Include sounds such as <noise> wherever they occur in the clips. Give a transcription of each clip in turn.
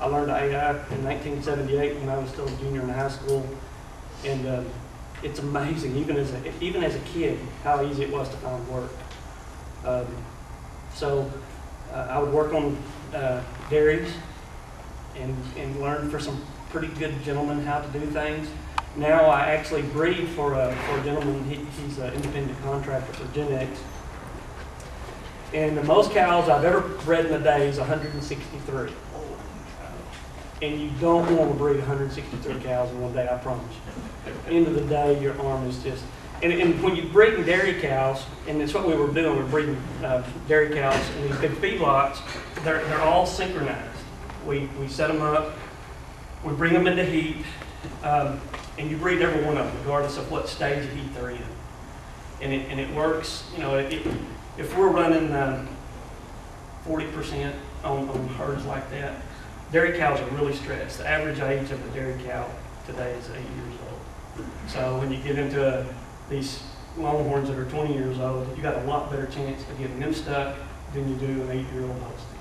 I learned AI in 1978 when I was still a junior in high school, and uh, it's amazing, even as a, even as a kid, how easy it was to find work. Um, so uh, I would work on uh, dairies and, and learn for some pretty good gentlemen how to do things. Now I actually breed for a, for a gentleman, he, he's an independent contractor for Genex. And the most cows I've ever bred in a day is 163. And you don't want to breed 163 cows in one day, I promise you. End of the day, your arm is just, and, and when you're breeding dairy cows, and it's what we were doing, we're breeding uh, dairy cows in these big feedlots, they're, they're all synchronized. We, we set them up, we bring them into heat, um, and you breed every one of them, regardless of what stage of heat they're in. And it, and it works, you know, if we're running um, forty percent on, on herds like that, dairy cows are really stressed. The average age of a dairy cow today is eight years old. So when you get into these longhorns that are twenty years old, you got a lot better chance of getting them stuck than you do an eight-year-old Holstein.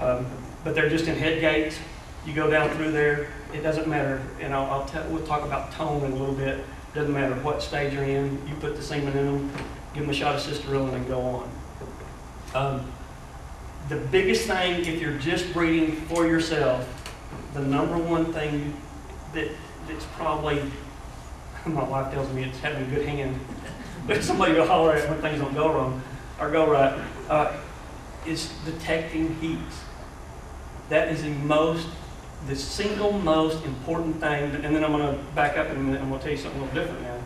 Um, but they're just in head gates. You go down through there, it doesn't matter, and I'll, I'll tell, we'll talk about tone in a little bit. Doesn't matter what stage you're in, you put the semen in them, give them a shot of Cystorelin and go on. Um, the biggest thing, if you're just breeding for yourself, the number one thing that, that's probably, <laughs> my wife tells me it's having a good hand, <laughs> but somebody will holler at when things don't go wrong, or go right, uh, is detecting heat. That is the most, the single most important thing, and then I'm gonna back up in a minute, and I'm gonna tell you something a little different now.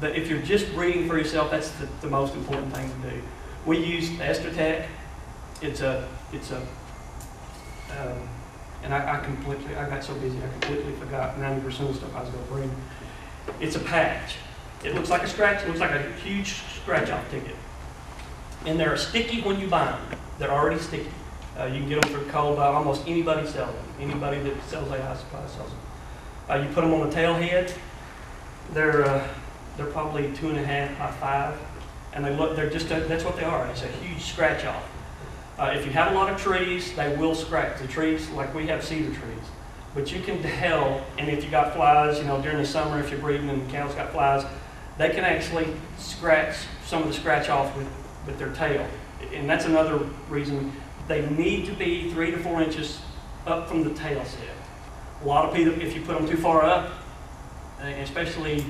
But if you're just breeding for yourself, that's the, the most important thing to do. We use Estrotect. It's a, it's a, um, and I, I completely, I got so busy, I completely forgot 90% of the stuff I was gonna bring. It's a patch. It looks like a scratch, it looks like a huge scratch-off ticket. And they're sticky when you buy them. They're already sticky. Uh, you can get them through cold by Almost anybody sells them. Anybody that sells AI supply sells them. Uh, you put them on the tail head. They're uh, they're probably two and a half by five, and they look. They're just a, that's what they are. It's a huge scratch off. Uh, if you have a lot of trees, they will scratch. The trees, like we have cedar trees, but you can tell. And if you got flies, you know, during the summer, if you're breeding and the cows got flies, they can actually scratch some of the scratch off with with their tail. And that's another reason they need to be three to four inches up from the tail set. A lot of people, if you put them too far up, especially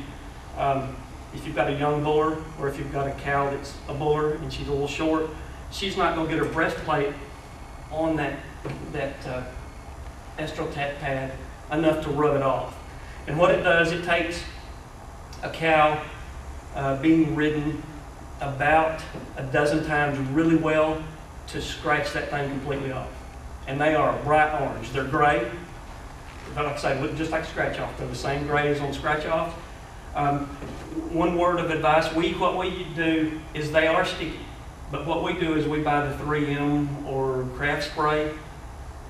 um, if you've got a young buller or if you've got a cow that's a buller and she's a little short, she's not going to get her breastplate on that, that uh, Estrotect pad enough to rub it off. And what it does, it takes a cow uh, being ridden about a dozen times really well to scratch that thing completely off. And they are bright orange. They're gray. But like I say, look just like scratch off. They're the same gray as on scratch off. Um, one word of advice, we, what we do is they are sticky. But what we do is we buy the 3M or craft spray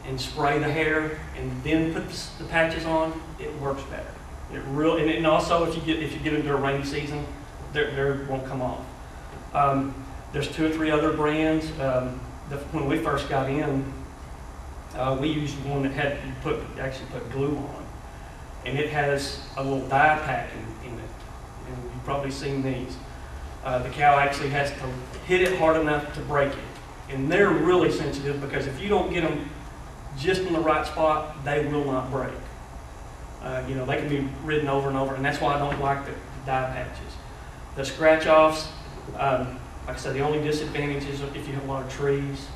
and spray the hair and then put the, patches on. It works better. It real, and, and also if you get if you get into a rainy season, they won't come off. Um, there's two or three other brands. Um, the, when we first got in, uh, we used one that had put actually put glue on, and it has a little dye pack in, in it. And you've probably seen these. Uh, the cow actually has to hit it hard enough to break it, and they're really sensitive because if you don't get them just in the right spot, they will not break. Uh, you know, they can be ridden over and over, and that's why I don't like the dye patches. The scratch offs. Um, like I said, the only disadvantage is if you have a lot of trees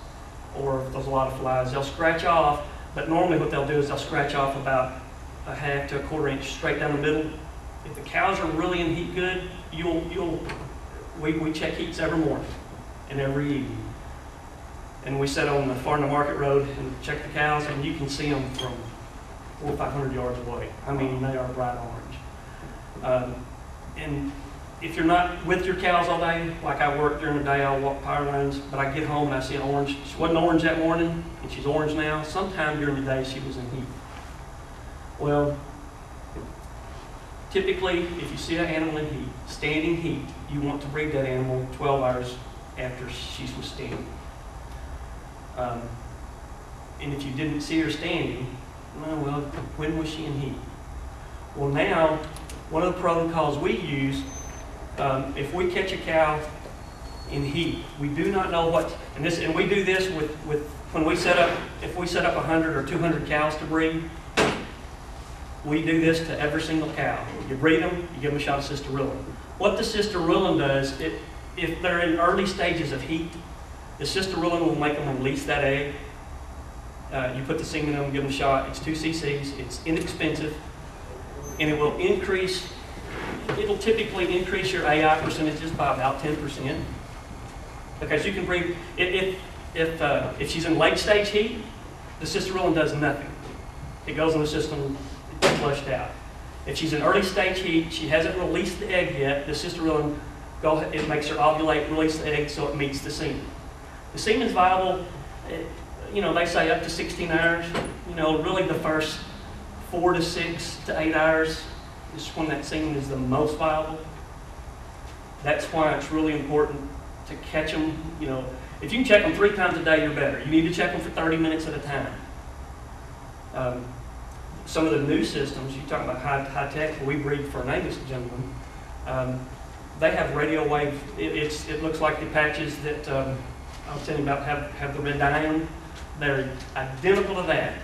or if there's a lot of flies. They'll scratch off, but normally what they'll do is they'll scratch off about a half to a quarter inch straight down the middle. If the cows are really in heat good, you'll, you'll, we, we check heats every morning and every evening. And we sit on the far in the market road and check the cows, and you can see them from four or five hundred yards away. I mean, they are bright orange. Um, and if you're not with your cows all day, like I work during the day, I'll walk power lines, but I get home and I see an orange. She wasn't orange that morning, and she's orange now. Sometime during the day, she was in heat. Well, typically, if you see an animal in heat, standing heat, you want to breed that animal 12 hours after she's was standing. Um, and if you didn't see her standing, well, well, when was she in heat? Well, now, one of the protocols we use, um, if we catch a cow in heat, we do not know what, and this, and we do this with, with, when we set up, if we set up hundred or two hundred cows to breed, we do this to every single cow. You breed them, you give them a shot of Cystorelin. What the Cystorelin does, it, if they're in early stages of heat, the Cystorelin will make them release that egg. Uh, you put the semen in them, give them a shot. It's two cc's. It's inexpensive, and it will increase. It'll typically increase your AI percentages by about 10 percent, because you can bring, If if if, uh, if she's in late stage heat, the Cystorelin does nothing. It goes in the system, flushed out. If she's in early stage heat, she hasn't released the egg yet. The Cystorelin go. It makes her ovulate, release the egg, so it meets the semen. The semen's viable, eh, you know, they say up to 16 hours. You know, really the first four to six to eight hours is when that semen is the most viable. That's why it's really important to catch them. You know, if you can check them three times a day, you're better. You need to check them for 30 minutes at a time. Um, some of the new systems, you talk about high, high tech, we breed Angus gentleman. Um, they have radio wave, it, it's, it looks like the patches that um, I was telling you about have, have the red on. They're identical to that.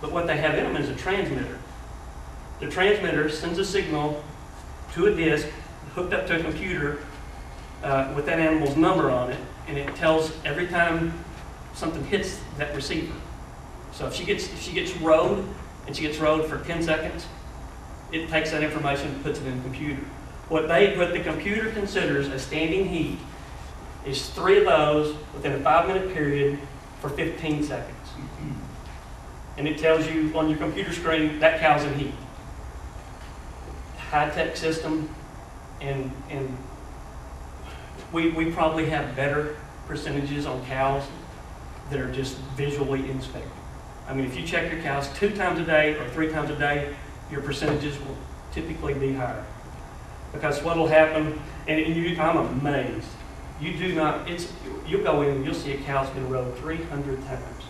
But what they have in them is a transmitter. The transmitter sends a signal to a disk hooked up to a computer uh, with that animal's number on it, and it tells every time something hits that receiver. So if she gets if she gets rode and she gets rode for 10 seconds, it takes that information and puts it in the computer. What they what the computer considers a standing heat is three of those within a five minute period for 15 seconds. Mm-hmm. And it tells you on your computer screen that cow's in heat. High tech system, and, and we, we probably have better percentages on cows that are just visually inspected. I mean, if you check your cows two times a day or three times a day, your percentages will typically be higher. Because what will happen, and you, I'm amazed, you do not, it's, you'll go in and you'll see a cow's been rode 300 times.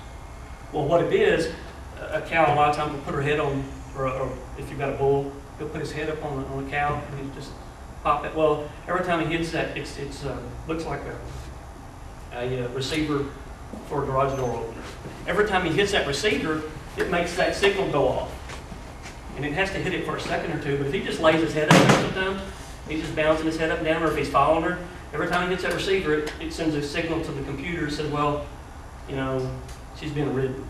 Well, what it is, a cow a lot of times will put her head on, or, or if you've got a bull, he'll put his head up on, on the cow and he just pop it. Well, every time he hits that, it's, it's, uh, looks like a, a uh, receiver for a garage door opener. Every time he hits that receiver, it makes that signal go off. And it has to hit it for a second or two, but if he just lays his head up sometimes, he's just bouncing his head up and down, or if he's following her, every time he hits that receiver, it, it sends a signal to the computer and says, well, you know, she's been ridden.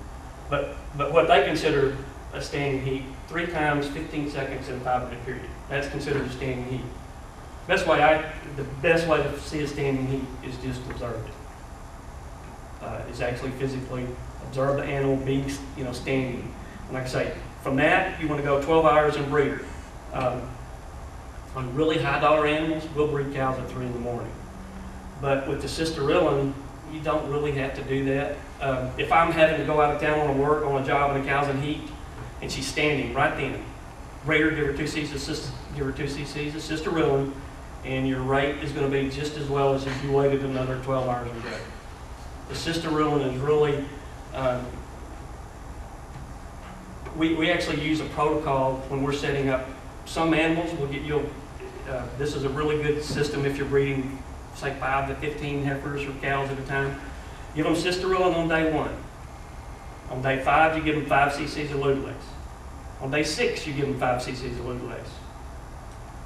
But, but what they consider a standing heat, three times 15 seconds in a five minute period, that's considered a standing heat. Best way I, the best way to see a standing heat is just observe it. Uh, is actually physically observe the animal being, you know, standing. And like I say, from that, you want to go 12 hours in breeder. Um, on really high dollar animals, we'll breed cows at 3 in the morning. But with the Cystorelin, you don't really have to do that. Um, if I'm having to go out of town on a work, on a job, and the cow's in heat, and she's standing right then, breeder, give her two cc's of give her two cc's of Cystorelin, and your rate is going to be just as well as if you waited another 12 hours a day. The Cystorelin is really, um, we, we actually use a protocol when we're setting up some animals. We'll get you, uh, this is a really good system if you're breeding, say, five to 15 heifers or cows at a time. Give them Cystorelin on day one. On day five, you give them five cc's of Lutalyse. On day six, you give them five cc's of Lutalyse.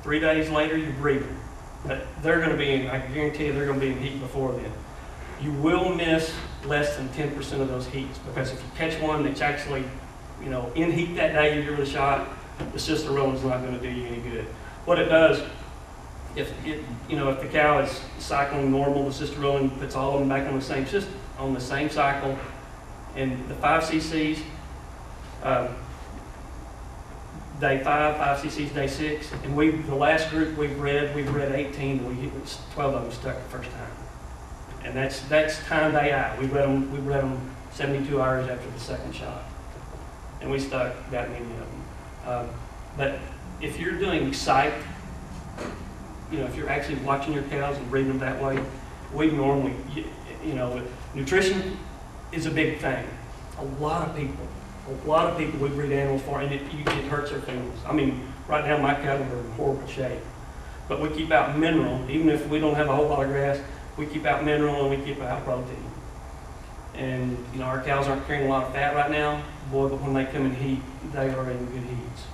Three days later, you breed them. But they're going to be in, I guarantee you, they're going to be in heat before then. You will miss less than 10% of those heats because if you catch one that's actually, you know, in heat that day, you give it a shot, the is not going to do you any good. What it does, if it, you know, if the cow is cycling normal, the Cystorelin puts all of them back on the same system, on the same cycle, and the five cc's, uh, day five, five cc's day six, and we, the last group we've read, we've read 18, we, 12 of them stuck the first time. And that's, that's timed AI. We bred them, we read them 72 hours after the second shot. And we stuck that many of them. Um, but if you're doing sight, you know, if you're actually watching your cows and breeding them that way, we normally, you, you know, nutrition is a big thing. a lot of people, a lot of people we breed animals for, and it, it hurts their feelings. I mean, right now, my cattle are in horrible shape. But we keep out mineral, even if we don't have a whole lot of grass, we keep out mineral and we keep out protein. And, you know, our cows aren't carrying a lot of fat right now, boy, but when they come in heat, they are in good heats.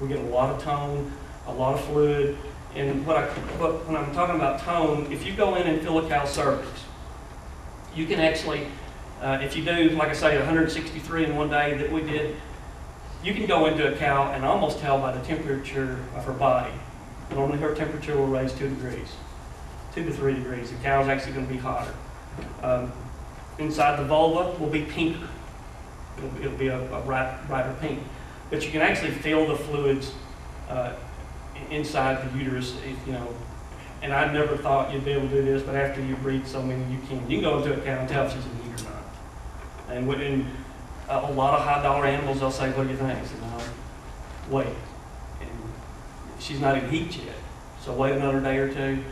We get a lot of tone, a lot of fluid, and what I, what, when I'm talking about tone, if you go in and fill a cow's cervix, you can actually, uh, if you do, like I say, 163 in one day that we did, you can go into a cow and almost tell by the temperature of her body. Normally her temperature will raise two degrees, two to three degrees. The cow's actually going to be hotter. Um, inside the vulva will be pinker. It'll, be- it'll be a, a bright, brighter pink. But you can actually feel the fluids uh, inside the uterus, you know. And I never thought you'd be able to do this, but after you breed so many, you can. You can go into a cow and tell if she's in heat or not. And when, a, a lot of high dollar animals, they'll say, what do you think? I said, no, wait. And she's not in heat yet, so wait another day or two.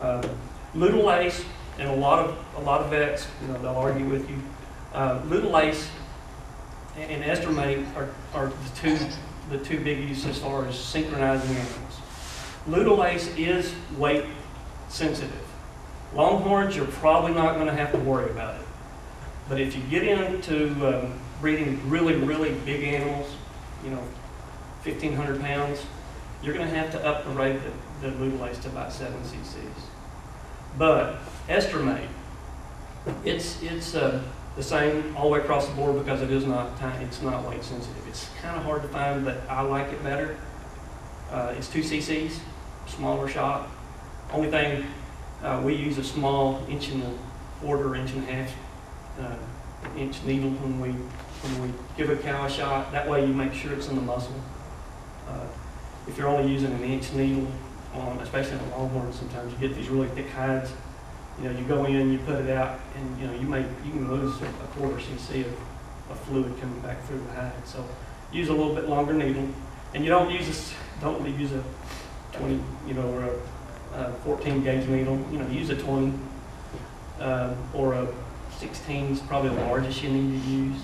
Uh, Lutalyse, and a lot of, a lot of vets, you know, they'll argue with you. Uh, Lutalyse and and Estrumate are, are the two, the two biggies as far as synchronizing animals. Lutalyse is weight sensitive. Longhorns, you're probably not gonna have to worry about it. But if you get into um, breeding really, really big animals, you know, fifteen hundred pounds, you're gonna have to up the rate the Lutalyse to about seven cc's. But Estrumate, it's, it's uh, the same all the way across the board because it is not tiny, it's not weight sensitive. It's kind of hard to find, but I like it better. Uh, it's two cc's, smaller shot. Only thing, uh, we use a small inch and a quarter, inch and a half uh, inch needle when we, when we give a cow a shot. That way you make sure it's in the muscle. Uh, If you're only using an inch needle on, especially on a longhorn, sometimes you get these really thick hides. You know, you go in, you put it out, and, you know, you may, you can lose a quarter cc of, of fluid coming back through the hide. So use a little bit longer needle, and you don't use this, don't really use a twenty, you know, or a, a fourteen gauge needle, you know, use a twenty, uh, or a sixteen is probably the largest you need to use.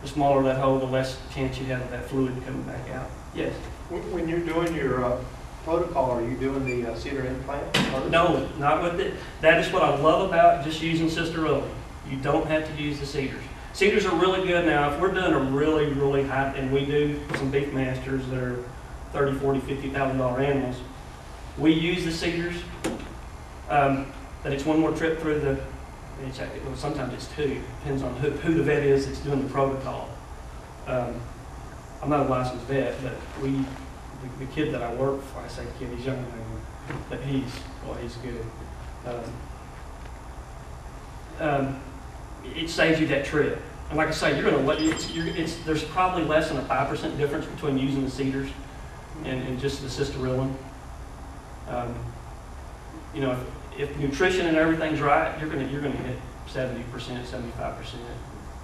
The smaller that hole, the less chance you have of that fluid coming back out. Yes? When when you're doing your uh, protocol, are you doing the uh, CIDR implant? No, not with it. That is what I love about just using Sister Cystorelin. You don't have to use the CIDRs. CIDRs are really good now. If we're doing a really, really high, and we do some beef masters that are thirty, forty, fifty thousand dollar animals, we use the CIDRs. Um, but it's one more trip through the, it's, well, sometimes it's two, depends on who, who the vet is that's doing the protocol. Um, I'm not a licensed vet, but we, the, the kid that I work for, I say kid, he's younger than me, but he's, well, he's good. Um, um, it saves you that trip. And like I say, you're gonna, let- it's, you're, it's, there's probably less than a five percent difference between using the CIDRs and, and just the Cystorelin. Um, you know, if, if nutrition and everything's right, you're gonna, you're gonna hit seventy percent, seventy-five percent.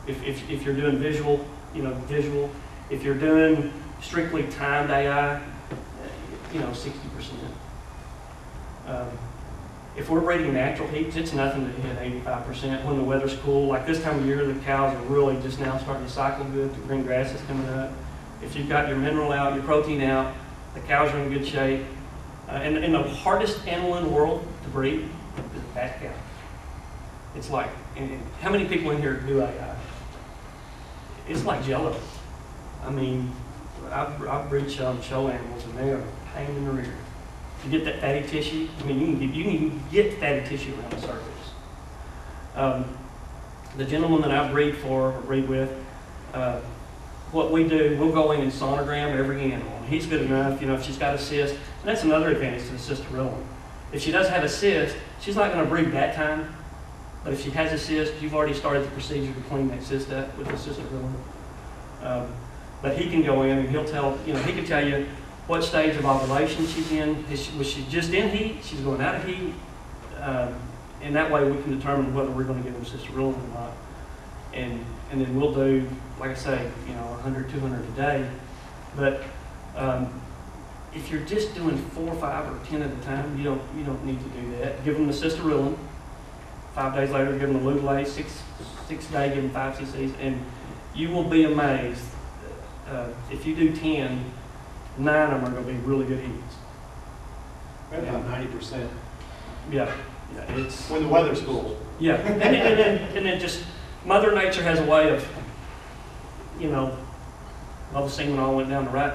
If, if, if you're doing visual, you know, visual, if you're doing strictly timed AI, uh, you know, sixty percent. Um, If we're breeding natural heats, it's nothing to hit eighty-five percent when the weather's cool. Like this time of year, the cows are really just now starting to cycle good, the green grass is coming up. If you've got your mineral out, your protein out, the cows are in good shape. Uh, and, and the hardest animal in the world to breed is a fat cow. It's like, and, and how many people in here do AI? It's like jello. I mean, I've, I've bred some show animals and they are a pain in the rear. To get that fatty tissue, I mean, you can, you can get fatty tissue around the surface. Um, the gentleman that I breed for, or breed with, uh, what we do, we'll go in and sonogram every animal. He's good enough, you know, if she's got a cyst, and that's another advantage to the Cystorelin. If she does have a cyst, she's not gonna breed that time, but if she has a cyst, you've already started the procedure to clean that cyst up with the Cystorelin. Um, but he can go in and he'll tell, you know, he can tell you what stage of ovulation she's in. Is she, was she just in heat? She's going out of heat? Um, and that way we can determine whether we're going to give them Cystorelin or not. And, and then we'll do, like I say, you know, 100, 200 a day. But um, if you're just doing four, five, or 10 at a time, you don't, you don't need to do that. Give them the Cystorelin Five days later, give them a Lutalyse, six, six day, give them five cc's, and you will be amazed. Uh, if you do ten, nine of them are gonna be really good heats. About ninety percent. Yeah, yeah, it's, When the weather's cool. yeah, and then, and then, and then just, Mother Nature has a way of, you know, all the semen all went down the right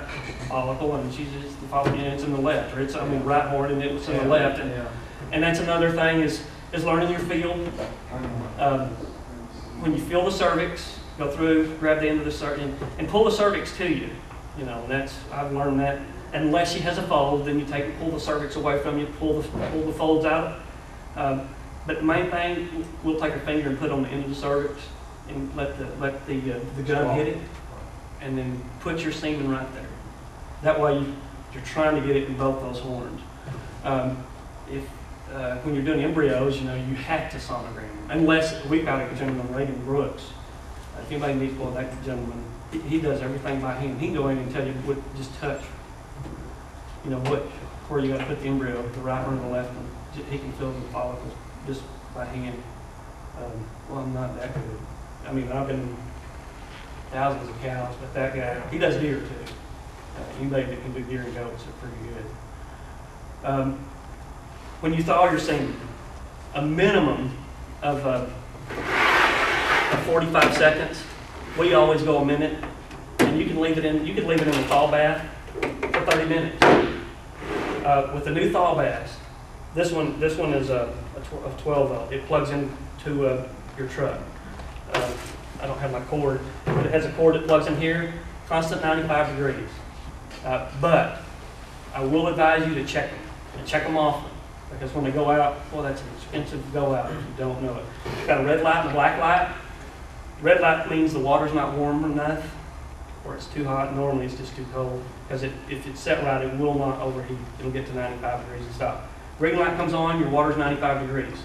follicle, and she's just, the follicle, and it's in the left, or it's, I mean, right horn and it was in the left, and, Yeah. and that's another thing is, is learning your field. Um, when you feel the cervix, go through, grab the end of the cervix, and, and pull the cervix to you. You know, that's, I've learned that. Unless she has a fold, then you take and pull the cervix away from you, pull the, pull the folds out. Um, but the main thing, we'll take a finger and put it on the end of the cervix and let the, let the, uh, the gun hit it. And then put your semen right there. That way you, you're trying to get it in both those horns. Um, if, uh, when you're doing embryos, you know, you have to sonogram them. Unless, we got a gentleman, Reagan Brooks. If anybody needs one, that gentleman, he, he does everything by hand. He can go in and tell you what, just touch, you know, what, where you gotta put the embryo, the right one or the left one. He can fill the follicles just by hand. Um, well, I'm not that good. I mean, I've been thousands of cows, but that guy, he does deer too. Uh, Anybody that can do deer and goats are pretty good. Um, when you thaw your semen, a minimum of, uh, 45 seconds. We always go a minute, and you can leave it in. You can leave it in the thaw bath for 30 minutes. Uh, with the new thaw baths, this one this one is a, a, tw- a 12 volt. It plugs into uh, your truck. Uh, I don't have my cord, but it has a cord that plugs in here, constant 95 degrees. Uh, but I will advise you to check them and check them often. Because when they go out, well, that's an expensive go out if you don't know it. It's got a red light and a black light. Red light means the water's not warm enough, or it's too hot. Normally, it's just too cold. Because it, if it's set right, it will not overheat. It'll get to 95 degrees and stop. Green light comes on, your water's 95 degrees.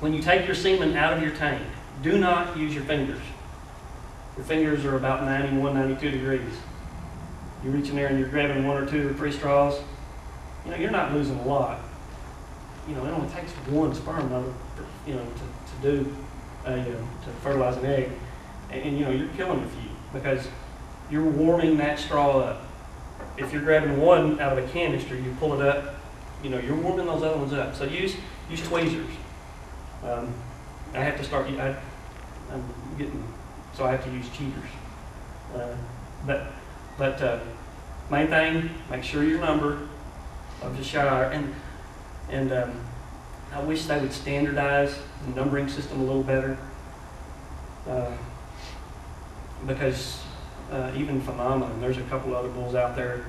When you take your semen out of your tank, do not use your fingers. Your fingers are about 91, 92 degrees. You reach in there and you're grabbing one or two or three straws, you know, you're not losing a lot. You know, it only takes one sperm, you know, to, to do, a, know, to fertilize an egg. And, and, you know, you're killing a few because you're warming that straw up. If you're grabbing one out of a canister, you pull it up, you know, you're warming those other ones up. So use, use tweezers. Um, I have to start, I, I'm getting, so I have to use cheaters. Uh, but, but, uh, main thing, make sure your number of the shower, and, and, um, I wish they would standardize the numbering system a little better. Uh, Because, uh, even Phenomenon, there's a couple other bulls out there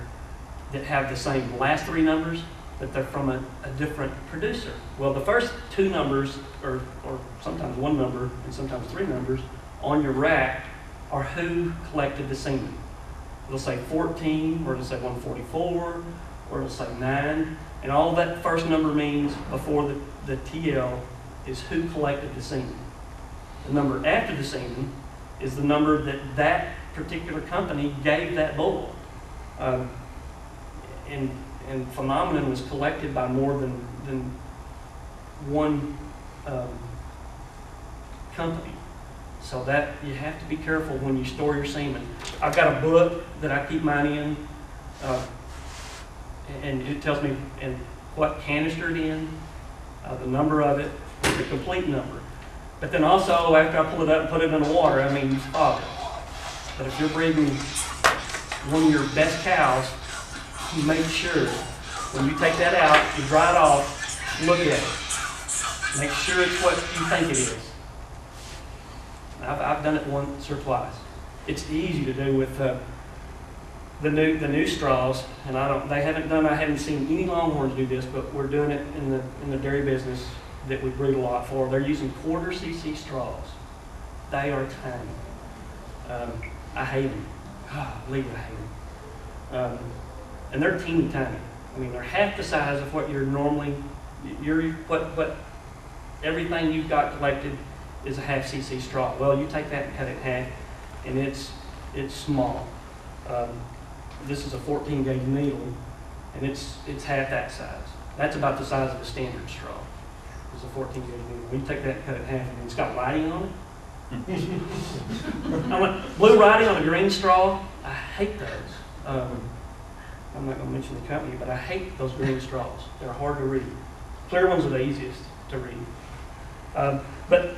that have the same last three numbers, but they're from a, a different producer. Well, the first two numbers, or, or sometimes one number and sometimes three numbers, on your rack are who collected the semen. It'll say 14, or it'll say 144, or it'll say 9. And all that first number means before the, the TL is who collected the semen. The number after the semen is the number that that particular company gave that bull. Um, and, and phenomenon was collected by more than, than one um, company. So that you have to be careful when you store your semen. I've got a book that I keep mine in, uh, and it tells me and what canister it in, uh, the number of it, the complete number. But then also after I pull it up and put it in the water, I mean use faucet. But if you're breeding one of your best cows, you make sure when you take that out, you dry it off, look at it. Make sure it's what you think it is. I've, I've done it once or twice. It's easy to do with uh, the new the new straws, and I don't. They haven't done. I haven't seen any Longhorns do this, but we're doing it in the in the dairy business that we breed a lot for. They're using quarter cc straws. They are tiny. Um, I hate them. Ah, believe I hate them. Um, and they're teeny tiny. I mean, they're half the size of what you're normally. You're what what everything you've got collected is a half cc straw. Well, you take that and cut it in half, and it's it's small. Um, this is a 14 gauge needle, and it's it's half that size. That's about the size of a standard straw. Is it's a fourteen gauge needle. We take that, and cut it in half, and it's got writing on it. <laughs> I went, blue writing on a green straw, I hate those. Um, I'm not gonna mention the company, but I hate those green straws. They're hard to read. Clear ones are the easiest to read. Um, but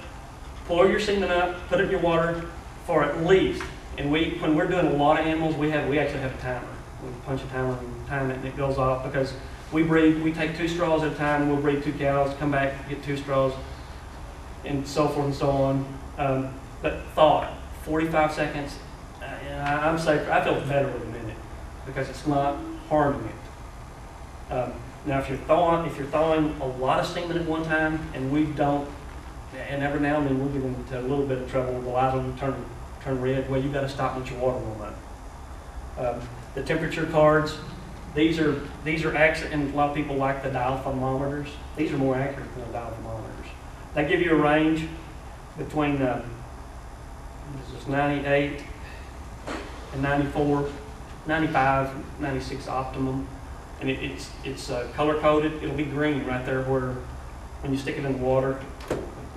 pour your semen up, put it in your water for at least, and we, when we're doing a lot of animals, we have, we actually have a timer. We punch a timer and time it, and it goes off, because we breed, we take two straws at a time, we'll breed two cows, come back, get two straws, and so forth and so on. Um, but thought, forty-five seconds, uh, I- I'm safe, I feel better with a minute, because it's not harming it. Um, now, if you're thawing, if you're thawing a lot of semen at one time, and we don't, and every now and then we'll get into a little bit of trouble, with the eyes will turn, turn red, well, you've gotta stop and let your water warm up. Um, the temperature cards, these are, these are accurate, and a lot of people like the dial thermometers. These are more accurate than the dial thermometers. They give you a range between, uh, this is 98 and 94, 95, 96 optimum. And it, it's, it's uh, color coded. It'll be green right there where, when you stick it in the water.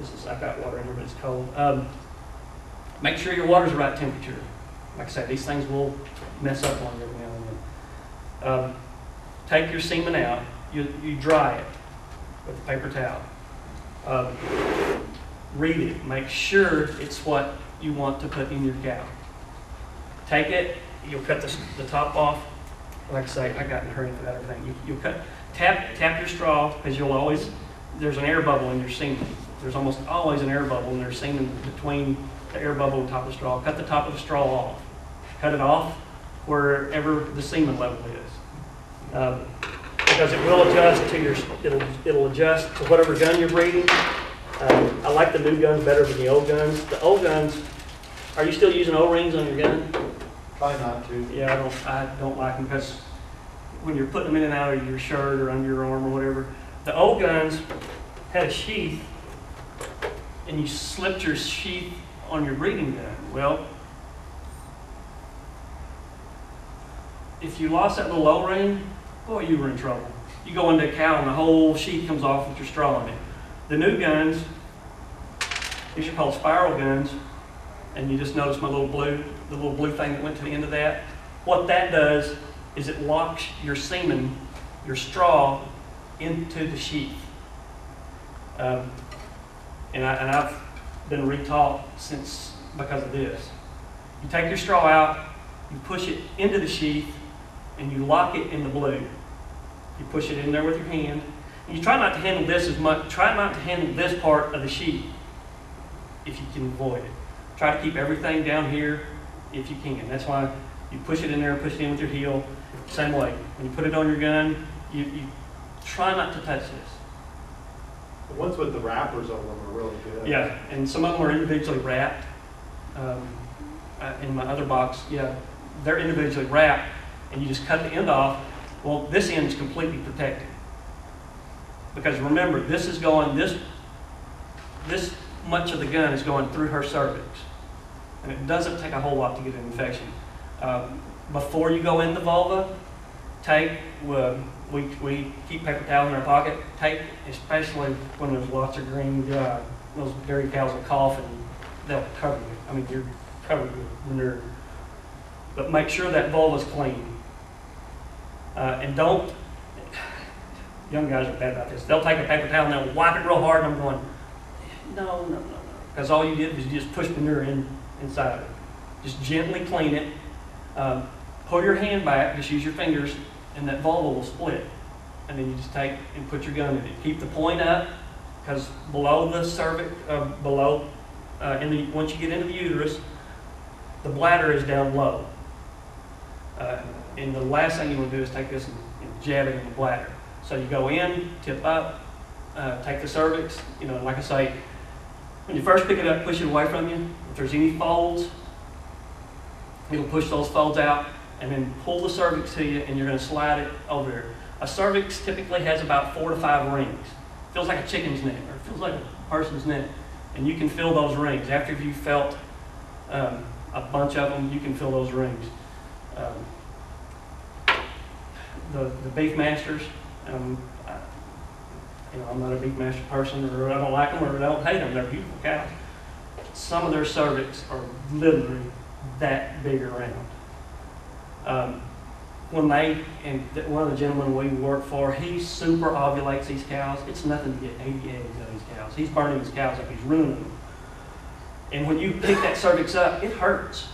This is, I've got water in here, but it's cold. Um, make sure your water's the right temperature. Like I said, these things will mess up on you now. Um, take your semen out, you, you dry it with a paper towel. Um, read it, make sure it's what you want to put in your cow. Take it, you'll cut the, the top off. Like I say, I got in a hurry for that everything. You, you'll cut, tap, tap your straw, because you'll always, there's an air bubble in your semen. There's almost always an air bubble in their semen between the air bubble on top of the straw. Cut the top of the straw off. Cut it off wherever the semen level is. Um, because it will adjust to your, it'll, it'll adjust to whatever gun you're breeding. Um, I like the new guns better than the old guns. The old guns, are you still using O-rings on your gun? Try not to. Yeah, I don't, I don't like them because when you're putting them in and out of your shirt or under your arm or whatever, the old guns had a sheath and you slipped your sheath on your breeding gun. Well, if you lost that little O-ring, boy, you were in trouble. You go into a cow and the whole sheath comes off with your straw in it. The new guns, these are called spiral guns, and you just notice my little blue, the little blue thing that went to the end of that. What that does is it locks your semen, your straw, into the sheath. Um, and, I, and I've been retaught since because of this. You take your straw out, you push it into the sheath, and you lock it in the blue. You push it in there with your hand. And you try not to handle this as much, try not to handle this part of the sheath if you can avoid it. Try to keep everything down here if you can. That's why you push it in there, push it in with your heel. Same way. When you put it on your gun, you, you try not to touch this. The ones with the wrappers on them are really good. Yeah, and some of them are individually wrapped. Um, uh, in my other box, yeah, they're individually wrapped, and you just cut the end off. Well, this end is completely protected. Because remember, this is going, this, this much of the gun is going through her cervix. And it doesn't take a whole lot to get an infection. Um, before you go in the vulva, take, uh, we, we keep paper towel in our pocket, take, especially when there's lots of green, uh, those dairy cows will cough and they'll cover you. I mean, you're covered with manure. But make sure that bowl is clean. Uh, and don't, young guys are bad about this. They'll take a paper towel and they'll wipe it real hard and I'm going, no, no, no, no. Because all you did was just push manure in, inside of it. Just gently clean it. Um, pull your hand back, just use your fingers, and that vulva will split. And then you just take and put your gun in it. Keep the point up, because below the cervix, uh, below, uh, in the, once you get into the uterus, the bladder is down low. Uh, and the last thing you want to do is take this and, and jab it in the bladder. So you go in, tip up, uh, take the cervix, you know, like I say, when you first pick it up, push it away from you. If there's any folds, it'll push those folds out and then pull the cervix to you and you're going to slide it over there. A cervix typically has about four to five rings. Feels like a chicken's neck or feels like a person's neck. And you can feel those rings. After you've felt um, a bunch of them, you can feel those rings. Um, the, the beef masters, um, I, You know, I'm not a beef master person, or I don't like them, or I don't hate them, they're beautiful cows. Some of their cervix are literally that big around. Um, when they, and one of the gentlemen we work for, he super ovulates these cows. It's nothing to get 80 eggs out of these cows. He's burning his cows up, he's ruining them. And when you pick that cervix up, it hurts.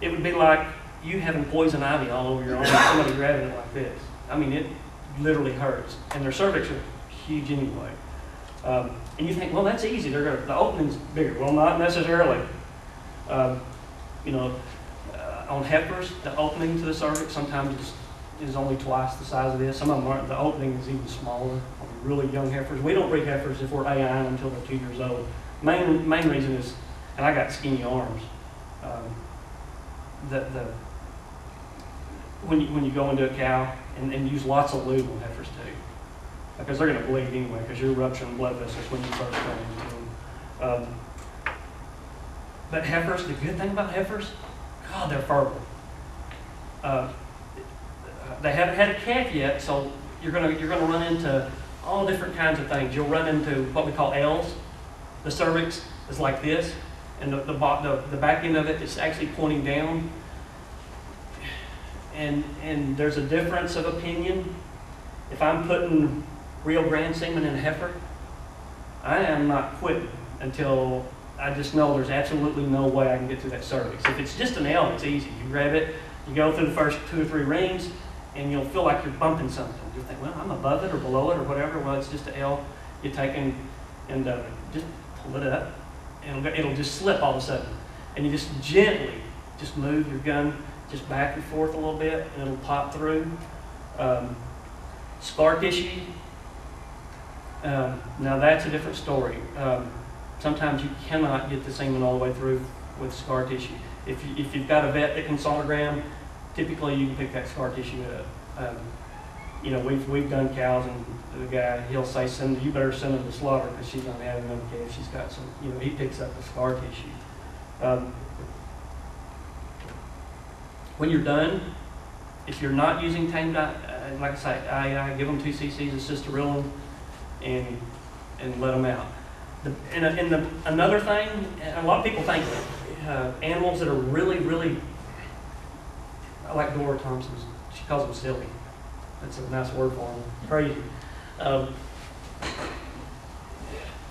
It would be like you having poison ivy all over your arm, somebody <laughs> grabbing it like this. I mean, it literally hurts. And their cervix are huge anyway. Um, and you think, well, that's easy. They're gonna, the opening's bigger. Well, not necessarily. Um, you know, on heifers, the opening to the cervix sometimes is, only twice the size of this. Some of them aren't. The opening is even smaller on really young heifers. We don't breed heifers if we're AI until they're two years old. Main main reason is, and I got skinny arms. Um, the the when you when you go into a cow and, and use lots of lube on heifers too, because they're going to bleed anyway because you're rupturing blood vessels when you first go into them. Um, but heifers, the good thing about heifers, God, they're fertile. Uh, they haven't had a calf yet, so you're gonna you're gonna run into all different kinds of things. You'll run into what we call L's. The cervix is like this, and the the, the, the back end of it is actually pointing down. And and there's a difference of opinion. If I'm putting Rio Grande semen in a heifer, I am not quitting until I just know there's absolutely no way I can get through that cervix. If it's just an L, it's easy. You grab it, you go through the first two or three rings, and you'll feel like you're bumping something. You'll think, well, I'm above it or below it or whatever. Well, it's just an L. You take and, and uh, just pull it up, and it'll, it'll just slip all of a sudden. And you just gently just move your gun just back and forth a little bit, and it'll pop through. Um, scar tissue. Um, now that's a different story. Um, sometimes you cannot get the semen all the way through with scar tissue. If, you, if you've got a vet that can sonogram, typically you can pick that scar tissue up. Um, you know, we've, we've done cows and the guy, he'll say, send, you better send her to slaughter because she's not having another calf. She's got some, you know, he picks up the scar tissue. Um, when you're done, if you're not using tame uh, like I say, I, I give them two cc's of Cystorelin and, and let them out. The, and, and the, another thing, a lot of people think uh, animals that are really, really, I like Dora Thompson's, she calls them silly. That's a nice word for them, crazy. Um,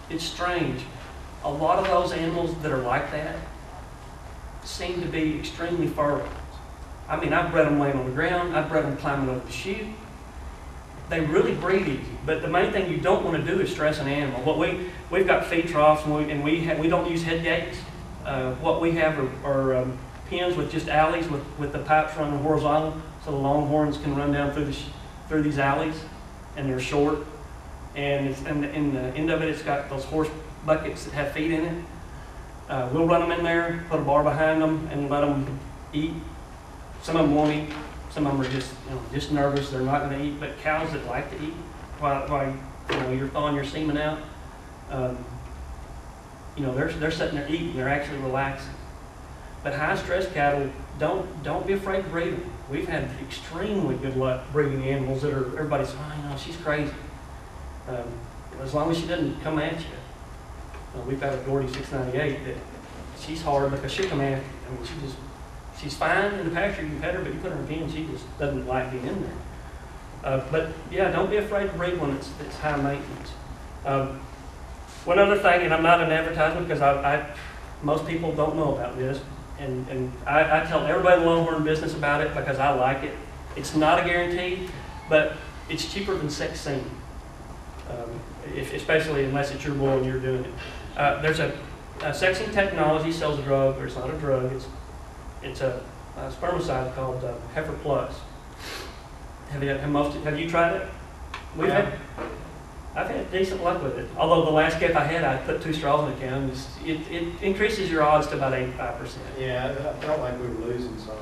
it's strange. A lot of those animals that are like that seem to be extremely fertile. I mean, I've bred them laying on the ground, I've bred them climbing over the chute. They really breed easy, but the main thing you don't want to do is stress an animal. What we, we've got feed troughs and we, and we, we don't use head gates. Uh, what we have are, are um, pens with just alleys with, with the pipes running horizontal so the longhorns can run down through, the through these alleys and they're short. And, it's, and in the end of it, it's got those horse buckets that have feed in it. Uh, we'll run them in there, put a bar behind them, and let them eat. Some of them won't eat. Some of them are just, you know, just nervous. They're not going to eat. But cows that like to eat, while, while you know you're thawing your semen out, um, you know they're they're sitting there eating. They're actually relaxing. But high stress cattle, don't don't be afraid to breed them. We've had extremely good luck breeding animals that are everybody's, oh, know, she's crazy. Um, as long as she doesn't come at you. Uh, we've got a Gordy 698 that she's hard because she'll come after you. I mean, she just, she's fine in the pasture, you can pet her, but you put her in a pen, she just doesn't like being in there. Uh, but yeah, don't be afraid to breed one it's, it's high maintenance. Um, one other thing, and I'm not an advertisement because I, I, most people don't know about this, and, and I, I tell everybody in the Longhorn business about it because I like it. It's not a guarantee, but it's cheaper than sex semen. Um, if, especially unless it's your boy and you're doing it. Uh, there's a, a sexing technology sells a drug, or it's not a drug, it's, it's a, a spermicide called uh, Heifer Plus. Have you, have most, have you tried it? We've had, I've had decent luck with it. Although the last calf I had, I put two straws in the can. It, it increases your odds to about eighty-five percent. Yeah, I felt like we were losing some.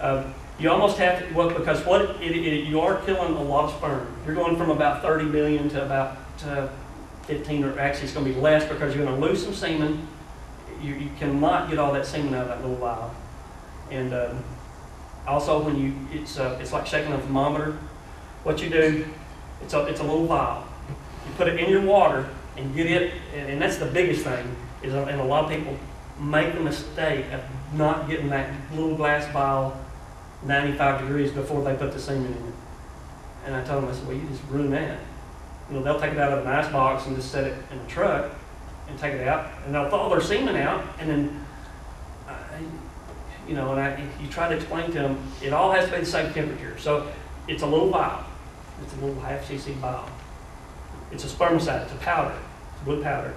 Um, you almost have to, well, because what it, it, you are killing a lot of sperm. You're going from about 30 million to about uh, 15, or actually it's going to be less because you're going to lose some semen. You, you cannot get all that semen out of that little vial. And um, also, when you, it's uh, it's like shaking a thermometer. What you do, it's a it's a little vial. Put it in your water and get it, and, and that's the biggest thing, is, uh, and a lot of people make the mistake of not getting that little glass vial ninety-five degrees before they put the semen in it. And I told them, I said, well, you just ruin that. You know, they'll take it out of an ice box and just set it in a truck and take it out, and they'll thaw their semen out, and then, I, you know, and I, you try to explain to them, it all has to be the same temperature. So it's a little vial. It's a little half cc vial. It's a spermicide. It's a powder. It's a blue powder.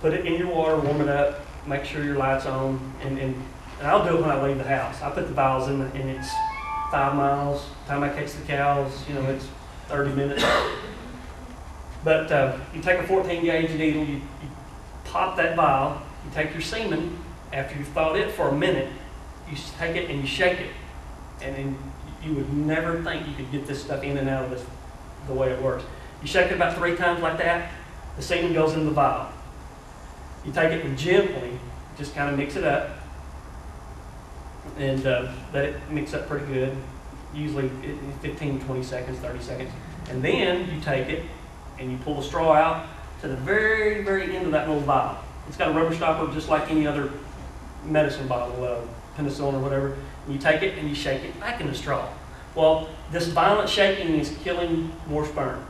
Put it in your water, warm it up, make sure your light's on, and, and, and I'll do it when I leave the house. I put the vials in, the, and it's five miles. Time I catch the cows, you know, it's 30 minutes. But uh, you take a 14 gauge needle, you, you pop that vial, you take your semen, after you've thawed it for a minute, you take it and you shake it. And then you would never think you could get this stuff in and out of this, the way it works. You shake it about three times like that, the semen goes in the vial. You take it and gently, just kind of mix it up, and uh, let it mix up pretty good, usually 15, 20 seconds, 30 seconds. And then you take it and you pull the straw out to the very, very end of that little vial. It's got a rubber stopper just like any other medicine bottle, uh, penicillin or whatever. And you take it and you shake it back in the straw. Well, this violent shaking is killing more sperm.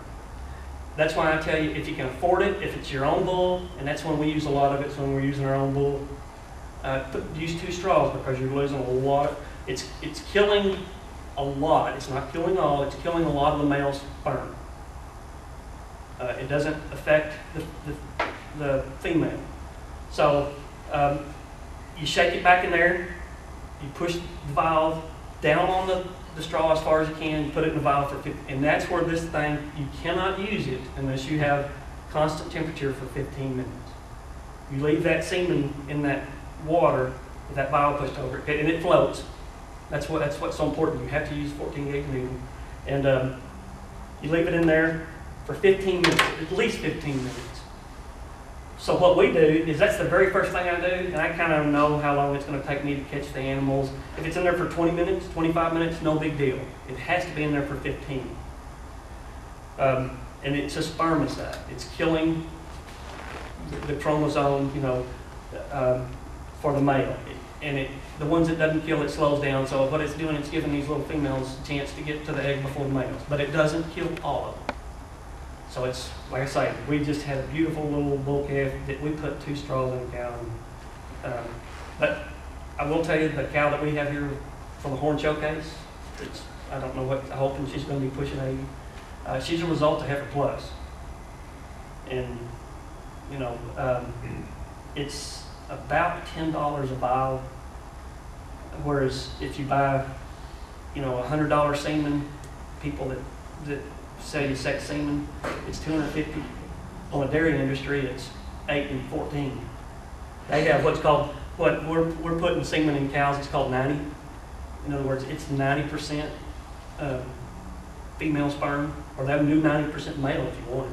That's why I tell you, if you can afford it, if it's your own bull, and that's when we use a lot of it, so when we're using our own bull, uh, put, use two straws because you're losing a lot. It's, it's killing a lot. It's not killing all, it's killing a lot of the male sperm. Uh, it doesn't affect the, the, the female. So um, you shake it back in there, you push the vial down on the, the straw as far as you can, you put it in the vial for 50, and that's where this thing, you cannot use it unless you have constant temperature for 15 minutes. You leave that semen in that water with that vial pushed over it, and it floats. That's what, that's what's so important. You have to use 14 gauge needle. And um, you leave it in there for 15 minutes, at least 15 minutes. So what we do is that's the very first thing I do, and I kind of know how long it's going to take me to catch the animals. If it's in there for 20 minutes, 25 minutes, no big deal. It has to be in there for 15. Um, and it's a spermicide. It's killing the, the chromosome, you know, um, for the male. And it, the ones that doesn't kill, it slows down. So what it's doing, it's giving these little females a chance to get to the egg before the males. But it doesn't kill all of them. So it's, like I say, we just had a beautiful little bull calf that we put two straws in the cow. And, um, but I will tell you, the cow that we have here for the horn showcase, it's, I don't know what, I'm hoping she's gonna be pushing eighty. Uh, she's a result of Heifer Plus. And, you know, um, it's about ten dollars a vial. Whereas if you buy, you know, a hundred dollar semen, people that, that sell you sex semen, it's two hundred fifty. On the dairy industry, it's eight and fourteen. They have what's called, what, we're, we're putting semen in cows, it's called ninety. In other words, it's ninety percent, um, female sperm, or they do ninety percent male if you want.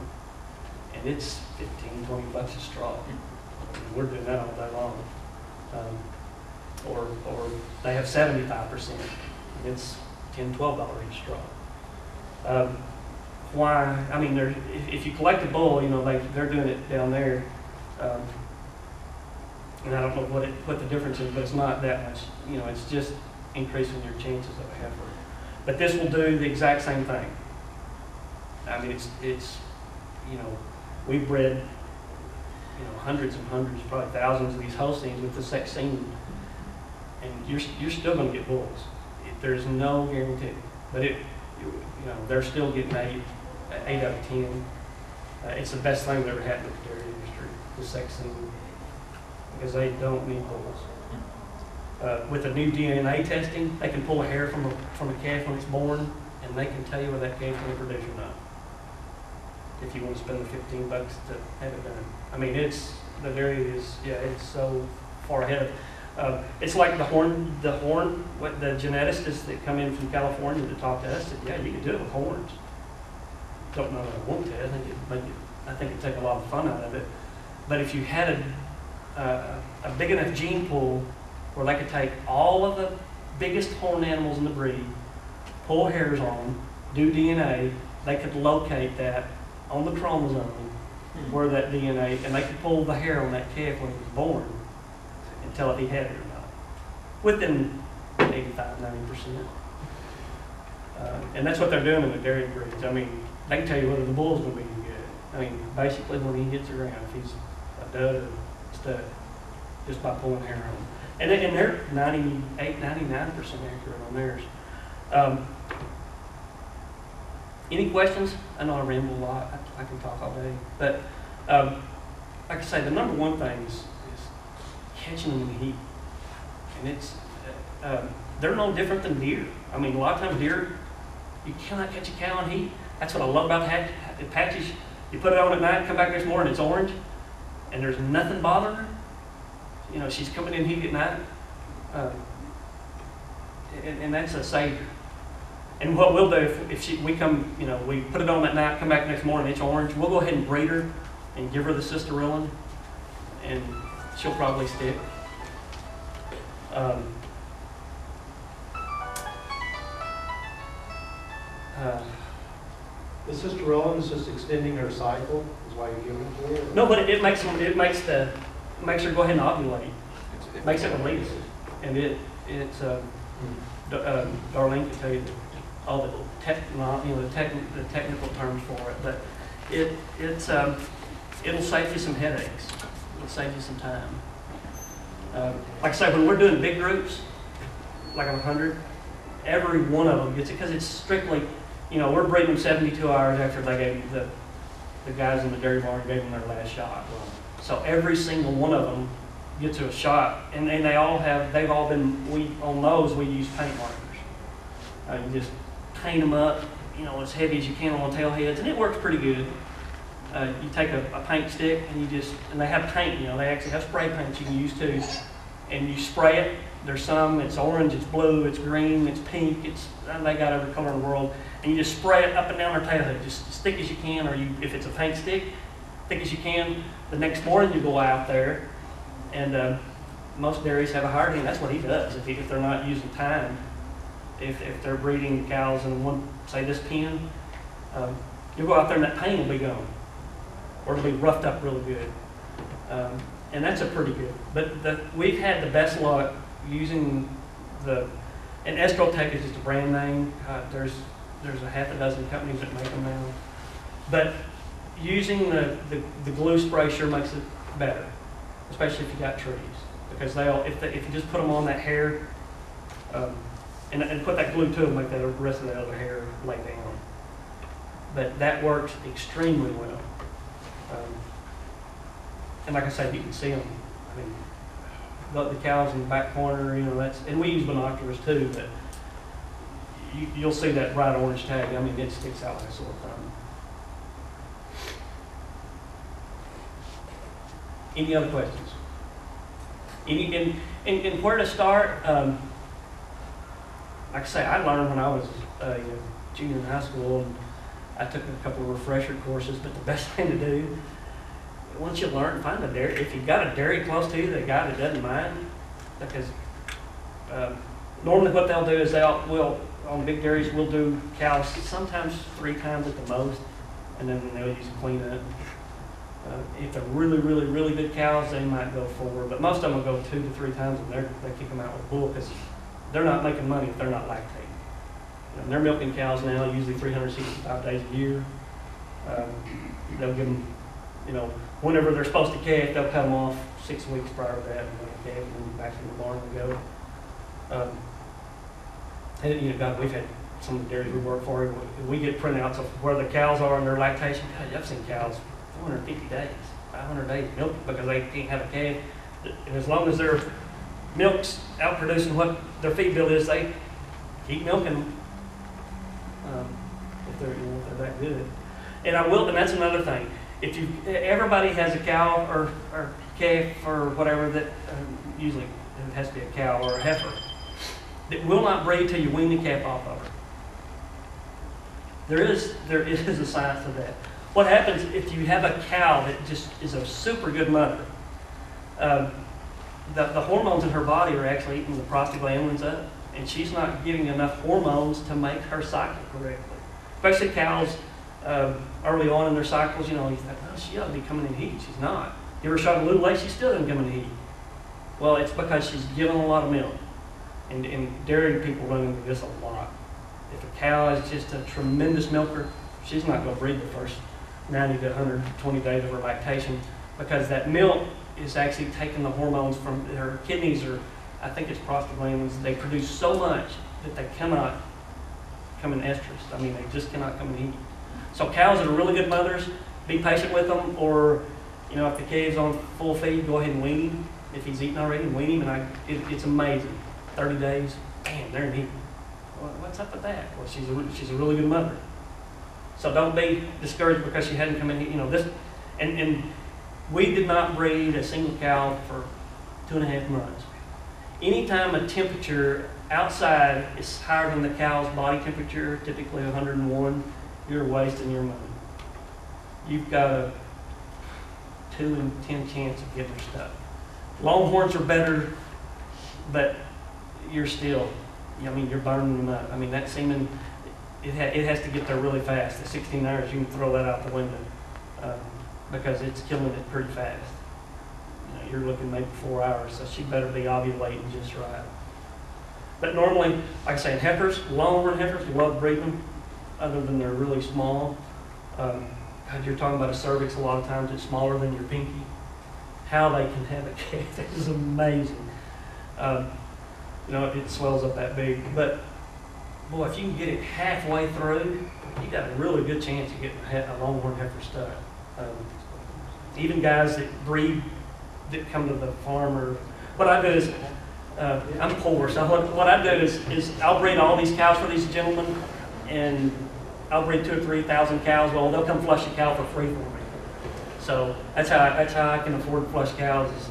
And it's fifteen, twenty bucks a straw. We're doing that all day long. Um, Or, or they have seventy-five percent, and it's ten, twelve dollars each straw. Um, Why, I mean, there, if, if you collect a bull, you know, they, they're doing it down there. um, And I don't know what it, what the difference is, but it's not that much, you know, it's just increasing your chances of a heifer. But this will do the exact same thing. I mean, it's, it's, you know, we've bred, you know, hundreds and hundreds, probably thousands of these Holsteins with the sex semen. And you're, you're still gonna get bulls. It- There's no guarantee. But it, you you know, they're still getting eight, eight out of ten. Uh, it's the best thing that ever happened to the dairy industry, the sex semen. Because they don't need bulls. Uh, with the new DNA testing, they can pull a hair from a, from a calf when it's born, and they can tell you whether that calf's gonna produce or not. If you wanna spend the fifteen bucks to have it done. I mean, it's, the dairy is, yeah, it's so far ahead. Uh, it's like the horn, the horn, what the geneticists that come in from California to talk to us, said, yeah, you can do it with horns. Don't know that I want to, I think it it, I think it'd take a lot of fun out of it. But if you had a, uh, a big enough gene pool where they could take all of the biggest horn animals in the breed, pull hairs on them, do DNA, they could locate that on the chromosome where that DNA, and they could pull the hair on that calf when he was born and tell if he had it or not, within 85, 90 percent. Uh, and that's what they're doing in the dairy breeds. I mean, they can tell you whether the bull's going to be good. I mean, basically when he hits the ground, if he's a dud or stud, just by pulling hair on him. And, they- and they're 98, 99 percent accurate on theirs. Um, any questions? I know I ramble a lot. I, I can talk all day. But um, like I say, the number one thing is, is catching them in the heat. And it's, uh, um, they're no different than deer. I mean, a lot of times deer, you cannot catch a cow in heat. That's what I love about the patches. You put it on at night, come back next morning, it's orange, and there's nothing bothering her. You know, she's coming in heat at night. Um, and, and that's a savior. And what we'll do, if, if she, we come, you know, we put it on that night, come back next morning, it's orange, we'll go ahead and breed her and give her the Cystorelin, and she'll probably stick. Um, uh, The Cystorelin is just extending her cycle, is why you're giving it to her? no, but it, it makes them, it makes the, makes her go ahead and ovulate, makes it release, and it, it's, uh, D- uh, Darlene can tell you all the tech, you know, the tech, the technical terms for it, but it, it's, um, it'll save you some headaches. It'll save you some time. Um, Like I say, when we're doing big groups, like a hundred, every one of them gets it, because it's strictly, you know, we're breeding seventy-two hours after they gave, the, the guys in the dairy barn gave them their last shot. So every single one of them gets a shot, and, and they all have, they've all been, we, on those, we use paint markers. Uh, you just paint them up, you know, as heavy as you can on the tail heads, and it works pretty good. Uh, you take a, a paint stick and you just, and they have paint, you know, they actually have spray paint you can use too, and you spray it. There's some, it's orange, it's blue, it's green, it's pink, it's, they got every color in the world, and you just spray it up and down their tail head, just as thick as you can, or you, if it's a paint stick, thick as you can. The next morning you go out there, and uh, most dairies have a hired hand. That's what he does. If, he, if they're not using time, if, if they're breeding cows in one, say this pen, um, you'll go out there and that paint will be gone, or it'll be roughed up really good. Um, and that's a pretty good. But the, we've had the best luck using the, and Estrotect is just a brand name. Uh, there's there's a half a dozen companies that make them now. But using the, the, the glue spray sure makes it better especially if you got trees, because they'll, if, they, if you just put them on that hair, um, and, and put that glue to them, make that rest of that other hair lay down. But that works extremely well. Um, and like I said, you can see them. I mean, the, the cows in the back corner, you know, that's, and we use binoculars too, but you, you'll see that bright orange tag. I mean, it sticks out like a sore thumb. Any other questions? Any, and, and, and where to start? Um, like I say, I learned when I was a junior in high school, and I took a couple of refresher courses. But the best <laughs> thing to do, once you learn, find a dairy. If you've got a dairy close to you, the guy that doesn't mind, because um, normally what they'll do is they'll will on big dairies we'll do cows sometimes three times at the most, and then they'll use a cleanup. Uh, if they're really, really, really good cows, they might go four, but most of them will go two to three times, and they're, they kick them out with bull because they're not making money if they're not lactating. Know, they're milking cows now, usually 365 days a year. Um, they'll give them, you know, whenever they're supposed to calf, they'll cut them off six weeks prior to that, and they'll and back in the barn and go. Um, and, you know, God, we've had some of the dairies we work for, we get printouts of where the cows are in their lactation. God, I've seen cows 450 days, 500 days milking because they can't have a calf. And as long as their milk's out producing what their feed bill is, they keep milking. Um, if they're, you know, if they're that good. And I will, and that's another thing. If you, everybody has a cow or, or calf or whatever that, um, usually it has to be a cow or a heifer, that will not breed till you wean the calf off of her. There is, there is a science to that. What happens if you have a cow that just is a super good mother? Um, the, the hormones in her body are actually eating the prostaglandins up, and she's not giving enough hormones to make her cycle correctly. Especially cows Um, early on in their cycles, you know, you think, oh, she ought to be coming in heat. She's not. Her a shot of Lutalyse, she still doesn't come in heat. Well, it's because she's given a lot of milk. And, and dairy people run into this a lot. If a cow is just a tremendous milker, she's not going to breed the first 90 to 120 days of her lactation because that milk is actually taking the hormones from her kidneys or I think it's prostaglandins. They produce so much that they cannot come in estrus. I mean, they just cannot come in heat. So cows that are really good mothers, be patient with them, or you know, if the kid's on full feed, go ahead and wean him. If he's eating already, wean him, and I, it, it's amazing. 30 days, bam, they're. Well, what's up with that? Well, she's a, she's a really good mother. So don't be discouraged because she hadn't come in, you know, this, and, and we did not breed a single cow for two and a half months. Anytime a temperature outside is higher than the cow's body temperature, typically 101, you're wasting your money. You've got a two in 10 chance of getting stuck. Longhorns are better, but you're still, I mean, you're burning them up. I mean, that semen, it, ha- it has to get there really fast. At 16 hours, you can throw that out the window um, because it's killing it pretty fast. You know, you're looking maybe four hours, so she better be ovulating just right. But normally, like I say, heifers, longhorn heifers, love breeding other than they're really small. Um, God, you're talking about a cervix, a lot of times it's smaller than your pinky. How they can have a <laughs> calf is amazing. Um, you know, it swells up that big. But boy, if you can get it halfway through, you got a really good chance of getting a, longhorn heifer stuck. Um, even guys that breed, that come to the farm or, what I do is, uh, I'm poor, so what, what I do is, is I'll breed all these cows for these gentlemen, and I'll breed two or three thousand cows. Well, they'll come flush a cow for free for me. So that's how I, that's how I can afford flush cows. Is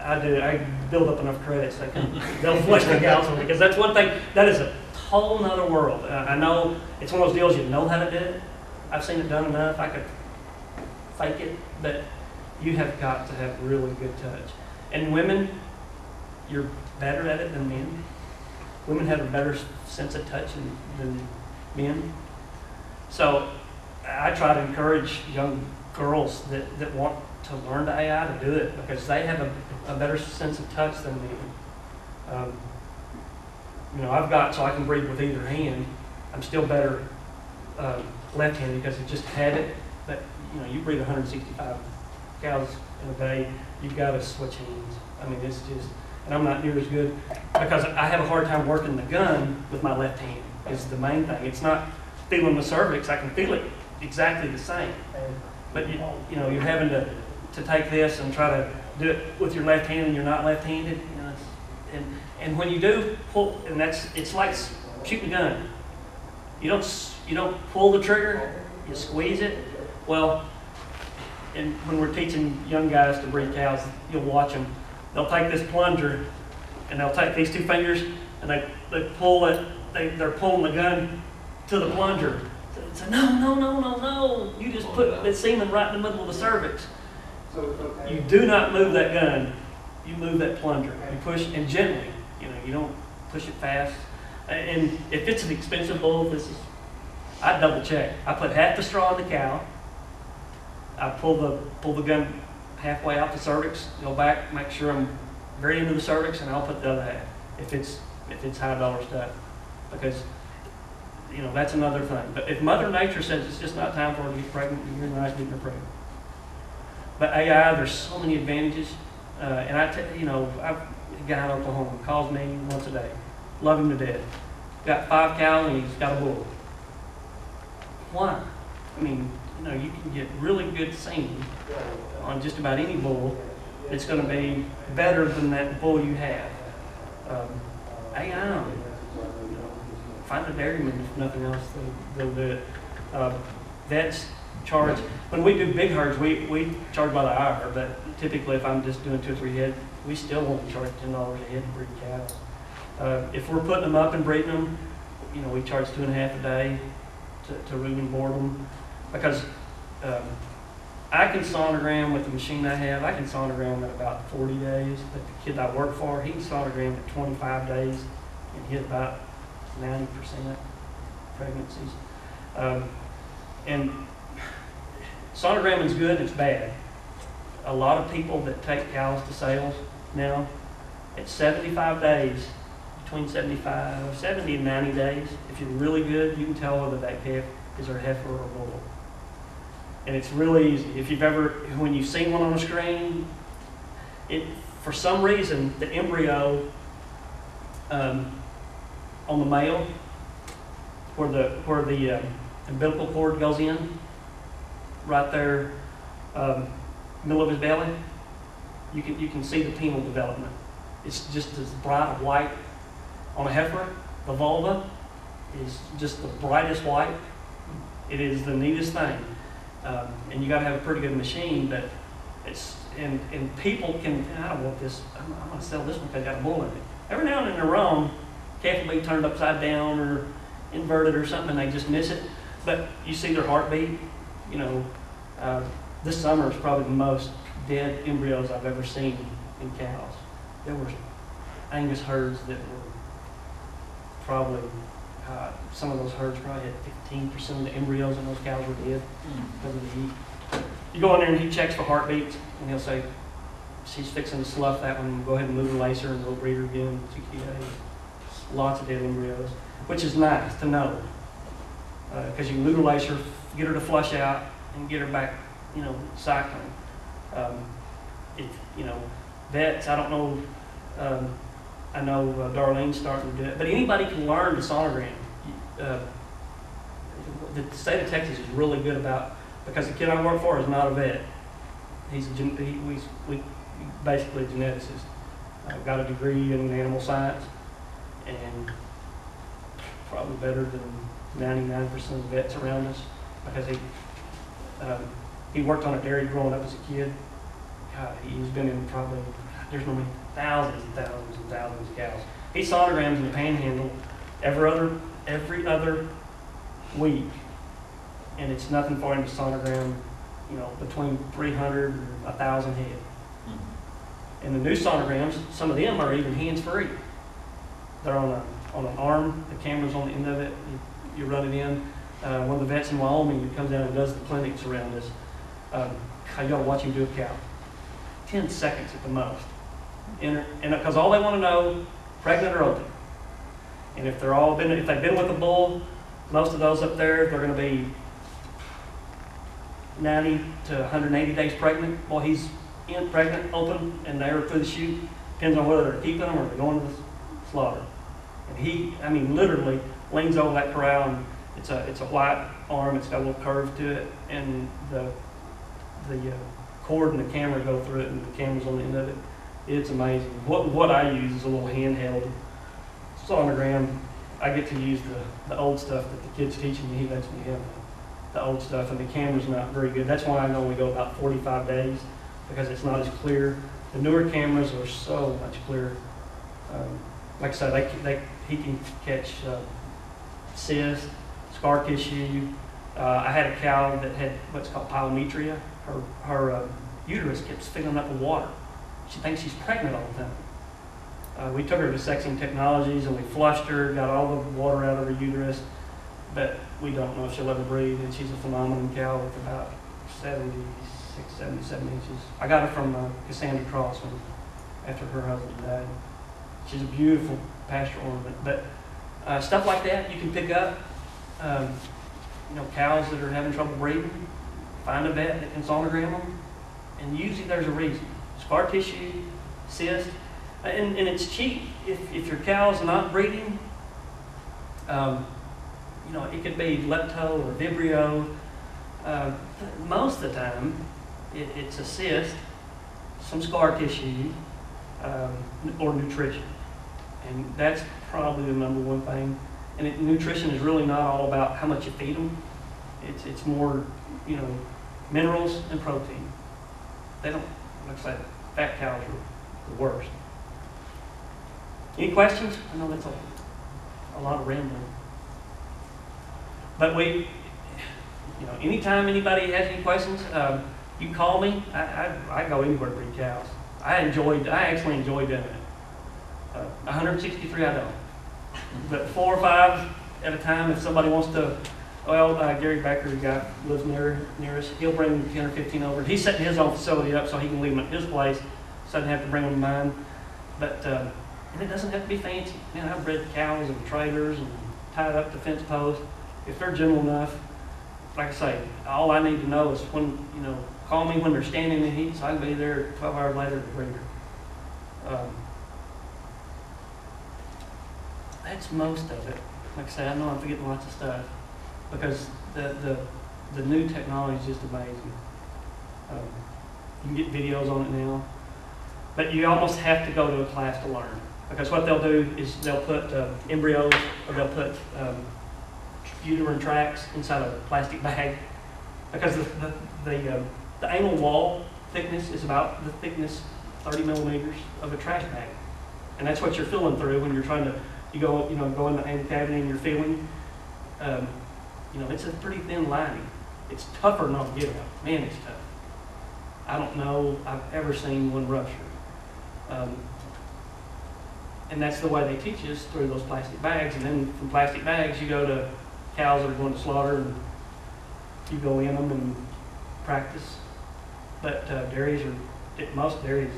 I do I build up enough credits they can <laughs> they'll flush the cows for me because that's one thing that is a whole nother world. Uh, I know it's one of those deals you know how to do it. I've seen it done enough. I could fake it, but you have got to have really good touch. And women, you're better at it than men. Women have a better sense of touch than, than men. So I try to encourage young girls that, that want to learn the AI to do it because they have a, a better sense of touch than me. Um, you know, I've got so I can breathe with either hand. I'm still better um, left-handed because I just had it. But you know, you breathe 165 cows in a day. You've got to switch hands. I mean, it's just, and I'm not near as good because I have a hard time working the gun with my left hand. Is the main thing. It's not feeling the cervix. I can feel it exactly the same. But you, you know, you're having to, to take this and try to do it with your left hand and you're not left-handed. You know, and, and when you do pull, and that's, it's like shooting a gun. You don't, you don't pull the trigger, you squeeze it. Well, and when we're teaching young guys to breed cows, you'll watch them. They'll take this plunger and they'll take these two fingers and they, they pull it, they, they're pulling the gun to the plunger. So it's a, no, no, no, no, no. You just put the semen right in the middle of the cervix. So it's okay. You do not move that gun. You move that plunger. You push and gently. You know, you don't push it fast. And if it's an expensive bull, this is. I double check. I put half the straw in the cow. I pull the pull the gun halfway out the cervix, go back, make sure I'm very into the cervix, and I'll put the other half if it's if it's high dollar stuff, because you know that's another thing. But if Mother Nature says it's just not time for her to get pregnant, you're nice getting her pregnant. But AI, there's so many advantages. Uh, and I, t- you know, I've, a guy in Oklahoma calls me once a day. Love him to death. Got five cows and he's got a bull. Why? I mean, you know, you can get really good semen on just about any bull. It's going to be better than that bull you have. Um, AI, find a dairyman if nothing else, they'll, they'll do it. Uh, vets charge, when we do big herds, we, we charge by the hour, but typically if I'm just doing two or three head, we still won't charge ten dollars a head to breed cows. Uh, if we're putting them up and breeding them, you know, we charge two and a half a day to, to root and board them. Because, um, I can sonogram with the machine I have, I can sonogram at about forty days, but the kid I work for, he can sonogram at twenty-five days and hit about ninety percent pregnancies. Um, And sonogram's good and it's bad. A lot of people that take cows to sales now, at 75 days, between 75, 70 and 90 days, if you're really good, you can tell whether that calf is a heifer or a bull. And it's really easy. If you've ever, when you've seen one on the screen, it, for some reason, the embryo um, on the male, where the, where the um, umbilical cord goes in, right there, um, middle of his belly, you can, you can see the penile development. It's just as bright of white on a heifer. The vulva is just the brightest white. It is the neatest thing. Um, and you got to have a pretty good machine, but it's, and, and people can, I don't want this, I'm, I'm going to sell this one because I got a bull in it. Every now and then they're wrong. Calf will be turned upside down or inverted or something, and they just miss it. But you see their heartbeat, you know, uh, this summer is probably the most dead embryos I've ever seen in cows. There were Angus herds that were probably, uh, some of those herds probably had fifteen percent of the embryos in those cows were dead because of the heat. You go in there and he checks for heartbeats, and he'll say, she's fixing to slough that one, go ahead and move the lacer and we'll breed her again, in 60 days. Lots of dead embryos, which is nice to know. Because you can the lacer, get her to flush out, and get her back, you know, cycling. Um, you know, vets, I don't know, um, I know uh, Darlene's starting to do it, but anybody can learn the sonogram. Uh, the state of Texas is really good about, because the kid I work for is not a vet. He's a, he, we, we, basically a geneticist. Uh, got a degree in animal science and probably better than ninety-nine percent of the vets around us because he, um, he worked on a dairy growing up as a kid. God, he's been in probably, there's no many, thousands and thousands and thousands of cows. He sonograms in the panhandle every other, every other week. And it's nothing for him to sonogram, you know, between three hundred and a thousand head. And the new sonograms, some of them are even hands-free. They're on a, on an arm, the camera's on the end of it, you, you run it in. Uh, one of the vets in Wyoming who comes down and does the clinics around us, um, I gotta watch him do a cow. Ten seconds at the most. And, because all they wanna know, pregnant or open. And if they're all been, if they've been with a bull, most of those up there, they're gonna be ninety to hundred and eighty days pregnant. Well, he's in pregnant, open, and they're through the chute. Depends on whether they're keeping them or they're going to the slaughter. He, I mean, literally leans over that corral and it's a, it's a white arm, it's got a little curve to it, and the, the uh, cord and the camera go through it, and the camera's on the end of it. It's amazing. What, what I use is a little handheld sonogram. I get to use the, the old stuff that the kid's teaching me. He lets me have the old stuff, and the camera's not very good. That's why I only go about 45 days because it's not as clear. The newer cameras are so much clearer. Um, like I said, they, they, he can catch uh, cyst, scar tissue. Uh, I had a cow that had what's called pyometra. Her, her uh, uterus kept filling up with water. She thinks she's pregnant all the time. Uh, we took her to Sexing Technologies and we flushed her, got all the water out of her uterus, but we don't know if she'll ever breathe. And she's a phenomenon cow with about 76, 77 inches. I got her from uh, Cassandra Cross when, after her husband died. She's a beautiful pasture ornament. But uh, stuff like that you can pick up. Um, you know, cows that are having trouble breathing, find a vet that can sonogram them, and usually there's a reason. Scar tissue, cyst, and, and it's cheap. If, if your cow's not breeding, um, you know, it could be lepto or vibrio. Uh, most of the time, it, it's a cyst, some scar tissue, um, or nutrition. And that's probably the number one thing. And it, nutrition is really not all about how much you feed them. It's, it's more, you know, minerals and protein. They don't, like I said, fat cows are the worst. Any questions? I know that's a, a lot of rambling. But we, you know, anytime anybody has any questions, um, you call me. I, I, I go anywhere to breed cows. I enjoyed, I actually enjoy doing it. Uh, 163 I don't. But four or five at a time, if somebody wants to Well, uh, Gary Becker, the guy lives near, near us, he'll bring ten or fifteen over. He's setting his own facility up so he can leave them at his place, so I don't have to bring them to mine. But, uh, and it doesn't have to be fancy. Man, I've bred cows and trailers and tied up to fence posts. If they're gentle enough, like I say, all I need to know is when, you know, call me when they're standing in heat, so I can be there twelve hours later to bring her. Um, That's most of it. Like I say, I know I'm forgetting lots of stuff, because the, the, the new technology is just amazing. Um, You can get videos on it now, but you almost have to go to a class to learn, because what they'll do is they'll put uh, embryos, or they'll put um, uterine tracts inside a plastic <laughs> bag, because the, the, the, uh, the anal wall thickness is about the thickness, thirty millimeters of a trash bag. And that's what you're filling through when you're trying to, you go, you know, go in the anal cavity and you're feeling, um, you know, it's a pretty thin lining. It's tougher not to get out. Man, it's tough. I don't know I've ever seen one rupture. Um, and that's the way they teach us through those plastic bags. And then from plastic bags, you go to cows that are going to slaughter and you go in them and practice. But uh, dairies are, most dairies,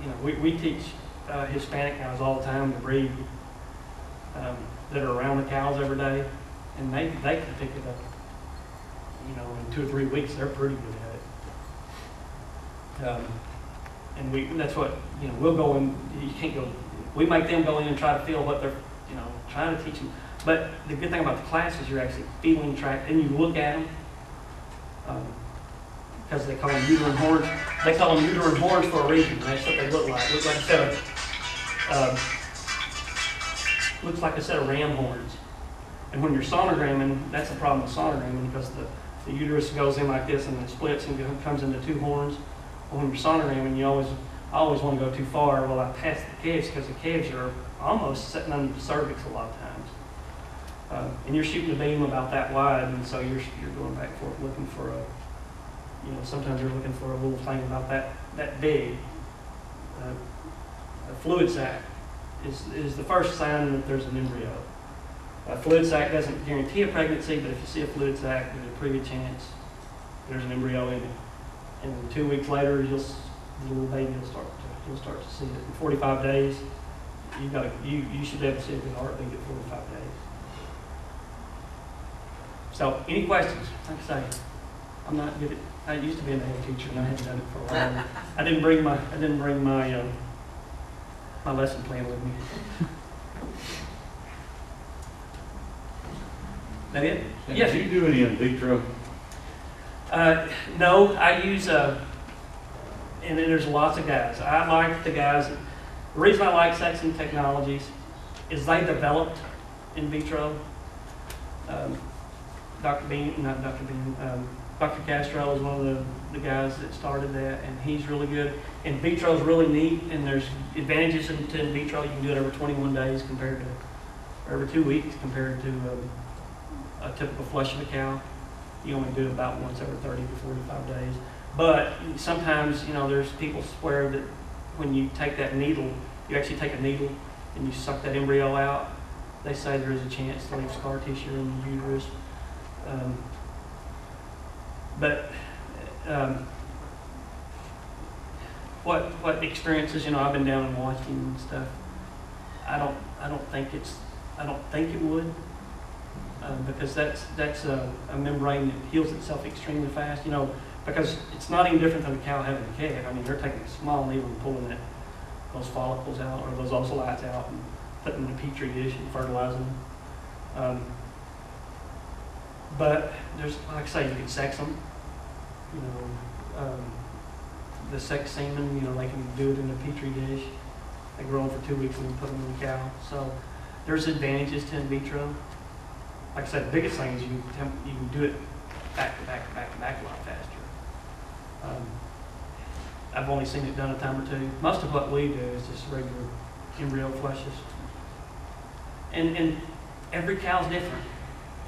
you know, we, we teach uh, Hispanic cows all the time to breed um, that are around the cows every day, and they, they can pick it up. You know, in two or three weeks, they're pretty good at it. Um, and we, that's what, you know, we'll go in, you can't go, we make them go in and try to feel what they're, you know, trying to teach them. But the good thing about the class is you're actually feeling track, and you look at them, um, because they call them uterine horns. They call them uterine horns for a reason. That's what they look like. Look like a um, looks like a set of ram horns. And when you're sonogramming, that's the problem with sonogramming because the, the uterus goes in like this and it splits and comes into two horns. When you're sonogramming, you always, I always want to go too far. Well, I pass the calves because the calves are almost sitting under the cervix a lot of times. Uh, and you're shooting a beam about that wide, and so you're, you're going back and forth looking for a, you know, sometimes you're looking for a little thing about that, that big. Uh, A fluid sac is, is the first sign that there's an embryo. A fluid sac doesn't guarantee a pregnancy, but if you see a fluid sac, there's a pretty good chance there's an embryo in it. And two weeks later, you'll, the little baby will start to, you'll start to see it. In forty-five days, you got, you, you should be able to see a good heartbeat at forty-five days. So, any questions? Like I say, I'm not good at, I used to be an ed teacher and I hadn't done it for a while. I didn't bring my, I didn't bring my, uh, my lesson plan with me. <laughs> That it? And Yes. Do you do any in vitro? Uh, no, I use, uh, and then there's lots of guys. I like the guys, the reason I like Sexing Technologies is they developed in vitro. Um, Dr. Bean, not Dr. Bean, um, Dr. Castro is one of the, the guys that started that, and he's really good. In vitro is really neat, and there's advantages in, to in vitro. You can do it over 21 days compared to, or every two weeks compared to um, a typical flush of a cow. You only do it about once every 30 to 45 days. But sometimes, you know, there's people swear that when you take that needle, you actually take a needle and you suck that embryo out. They say there is a chance to leave scar tissue in the uterus. Um, but um, what what experiences, you know, I've been down and watching and stuff. I don't I don't think it's I don't think it would um, because that's that's a, a membrane that heals itself extremely fast. You know, because it's not any different than a cow having a calf. I mean, they're taking a small needle and pulling that those follicles out or those oocytes out and putting them in a petri dish and fertilizing them. Um, but there's, like I say, you can sex them. You know, um, the sex semen, you know, they can do it in a petri dish. They grow them for two weeks and then put them in a cow. So there's advantages to in vitro. Like I said, the biggest thing is you can, you can do it back to back to back to back a lot faster. Um, I've only seen it done a time or two. Most of what we do is just regular embryo flushes. And, and every cow's different.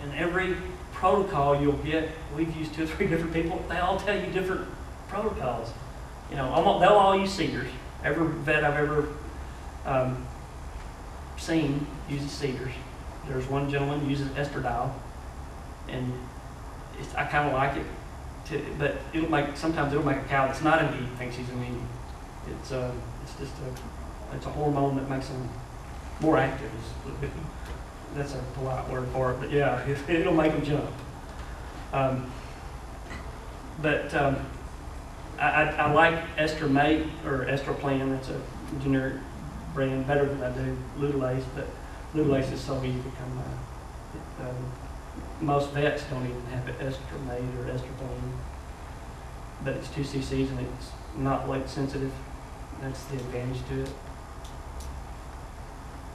And every protocol you'll get, we've used two or three <laughs> different people, they all tell you different protocols. You know, almost, they'll all use CIDRs. Every vet I've ever um, seen uses CIDRs. There's one gentleman uses estradiol. And I kind of like it, to, but it'll make, sometimes it'll make a cow that's not in heat think she's in heat. It's, uh, it's just a, it's a hormone that makes them more active. That's a polite word for it, but yeah, it, it'll make them jump. Um, but, um, I, I, like Estrumate, or Estroplan, that's a generic brand, better than I do Lutalyse, but Lutalyse is so easy to come by. Um, Most vets don't even have it Estrumate or Estroplan. But it's two CCs and it's not light sensitive. that's the advantage to it.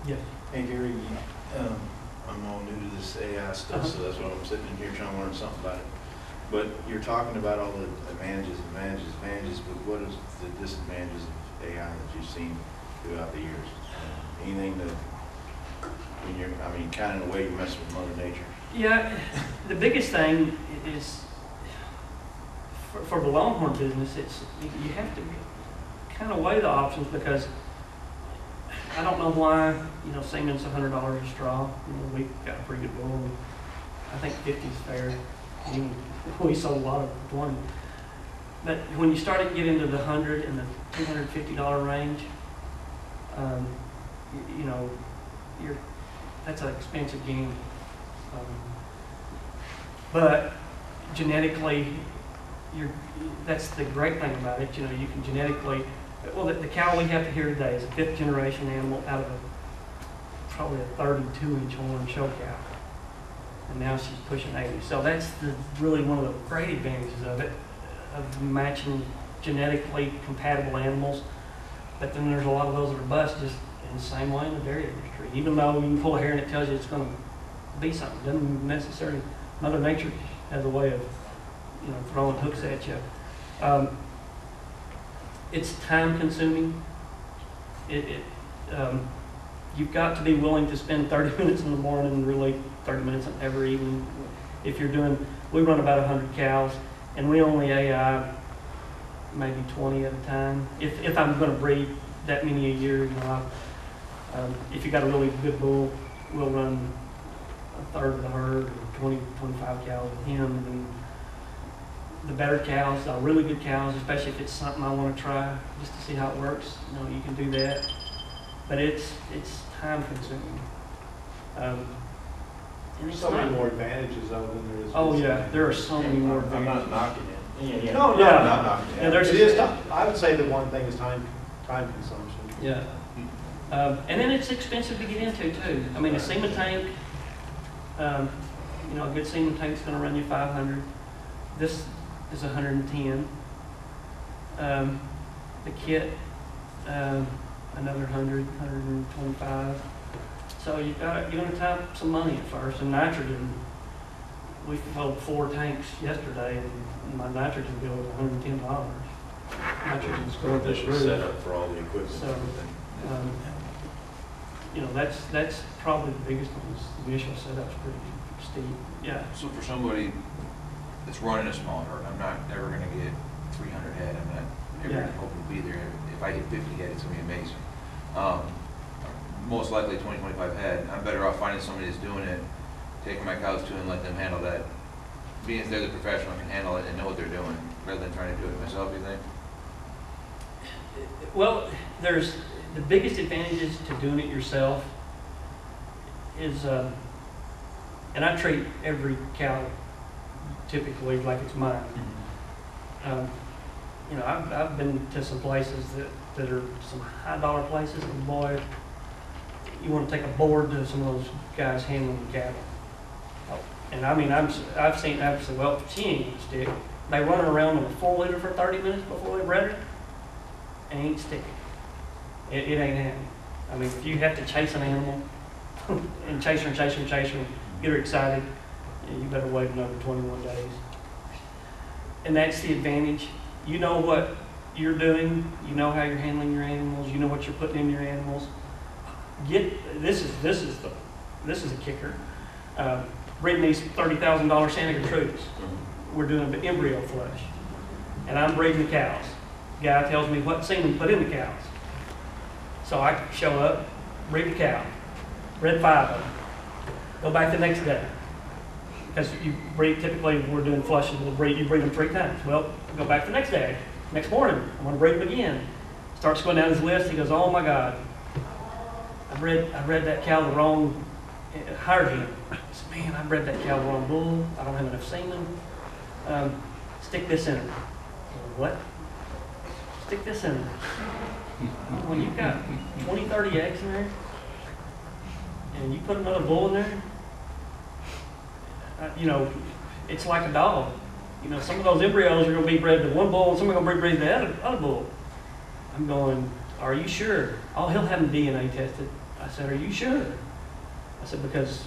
Yes. Hey Gary, um, I'm all new to this AI stuff, Uh-huh. so that's why I'm sitting in here trying to learn something about it. But you're talking about all the advantages, advantages, advantages, but what is the disadvantages of AI that you've seen throughout the years? Uh, Anything that, when you're, I mean, kind of in a way you're messing with mother nature? Yeah, the biggest thing is, for, for the Longhorn business, it's, you have to kind of weigh the options because I don't know why, you know, semen's a hundred dollars a straw, you know, we got a pretty good bull, I think fifty's fair. Even, <laughs> we sold a lot of twenty. But when you start to get into the hundred and the two hundred fifty dollar range, um, you, you know, you're, that's an expensive game. Um, But genetically, you're, that's the great thing about it, you know, you can genetically, well, the, the cow we have here today is a fifth generation animal out of a, probably a thirty-two inch horn show cow. And now she's pushing eighty, so that's the, really one of the great advantages of it, of matching genetically compatible animals. But then there's a lot of those that are bust just in the same way in the dairy industry, even though you can pull a hair and it tells you it's gonna be something, doesn't necessarily, Mother Nature has a way of, you know, throwing hooks at you. Um, it's time consuming. It, it, um, you've got to be willing to spend thirty <laughs> minutes in the morning and really thirty minutes every evening. If you're doing, we run about hundred cows and we only AI maybe twenty at a time. If, if I'm gonna breed that many a year, you know, I, um, if you got a really good bull, we'll run a third of the herd, or 20, 25 cows with him. And then the better cows, the really good cows, especially if it's something I want to try, just to see how it works, you know, you can do that. But it's, it's time consuming. Um, and it's So many more advantages though than there is. Oh, yeah, there are so many more I'm not advantages. knocking it. Yeah, yeah. No, no, Yeah. I'm not knocking Yeah, it. there's- It is, ti- I would say the one thing is time, time consumption. Yeah. Um, and then it's expensive to get into too. I mean, a semen tank, um, you know, a good semen tank's gonna run you five hundred. This is hundred and ten. Um, the kit, um, another 125. So you've got, you're gonna tap some money at first, and nitrogen, we filled four tanks yesterday, and my nitrogen bill was hundred and ten dollars. Nitrogen's going through the Additional roof. setup for all the equipment. and So, everything. Um, You know, that's, that's probably the biggest one, is the initial setup's pretty steep, yeah. So for somebody that's running a small herd, I'm not ever gonna get three hundred head, I'm not ever Yeah. hoping to be there. If I hit fifty head, it's gonna be amazing. Um, most likely 20, 25 head, I'm better off finding somebody that's doing it, taking my cows to and let them handle that. Being as they're the professional, can handle it and know what they're doing, rather than trying to do it myself, you think? Well, there's, the biggest advantages to doing it yourself is, uh, and I treat every cow typically like it's mine. Um, You know, I've, I've been to some places that, that are some high dollar places, and boy, you wanna take a board to some of those guys handling the cattle. And I mean, I'm, s- I've seen, I've said, well, she ain't stick. They run around in a four liter for thirty minutes before they bred her, and ain't sticking. It, it ain't happening. I mean, if you have to chase an animal, <laughs> and chase her and chase her and chase her, and get her excited, yeah, you better wait another twenty-one days. And that's the advantage. You know what you're doing, you know how you're handling your animals, you know what you're putting in your animals. Get, this is, this is the, this is a kicker. Uh, breeding these thirty thousand dollar Santa Gertrudis, we're doing the embryo flush. And I'm breeding the cows. Guy tells me what semen to put in the cows. So I show up, breed the cow, bred five of them. Go back the next day, because you typically, we're doing flushes, we'll breed, you breed them three times. Well, go back the next day, next morning, I'm gonna breed them again. Starts going down his list, he goes, oh my God, I bred, I bred that cow the wrong, uh, higher gen. I said, man, I bred that cow the wrong bull, I don't have enough semen. Um, stick this in. What? Stick this in her. When you've got 20, 30 eggs in there, and you put another bull in there, you know, it's like a dog. You know, some of those embryos are gonna be bred to one bull, and some are gonna be bred to the other, other bull. I'm going, are you sure? Oh, he'll have them DNA tested. I said, are you sure? I said, because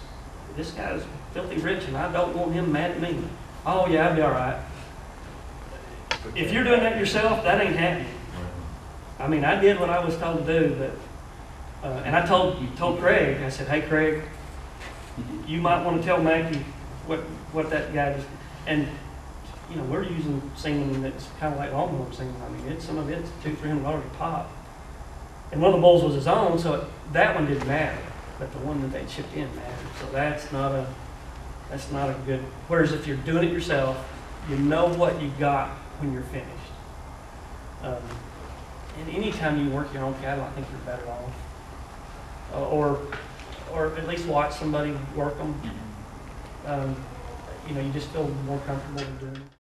this guy's filthy rich and I don't want him mad at me. Oh, yeah, I'll be all right. If you're doing that yourself, that ain't happening. I mean, I did what I was told to do, but, uh, and I told, told Craig, I said, hey, Craig, you might want to tell Mackie what, what that guy just, and, you know, we're using semen that's kind of like longhorn semen. I mean, it's, some of it's two, three hundred dollars a pop. And one of the bulls was his own, so it- that one didn't matter, but the one that they chipped in mattered. So that's not a, that's not a good, whereas if you're doing it yourself, you know what you got when you're finished. Um, and anytime you work your own cattle, I think you're better off. Uh, Or, or at least watch somebody work them. Um, you know, you just feel more comfortable doing it.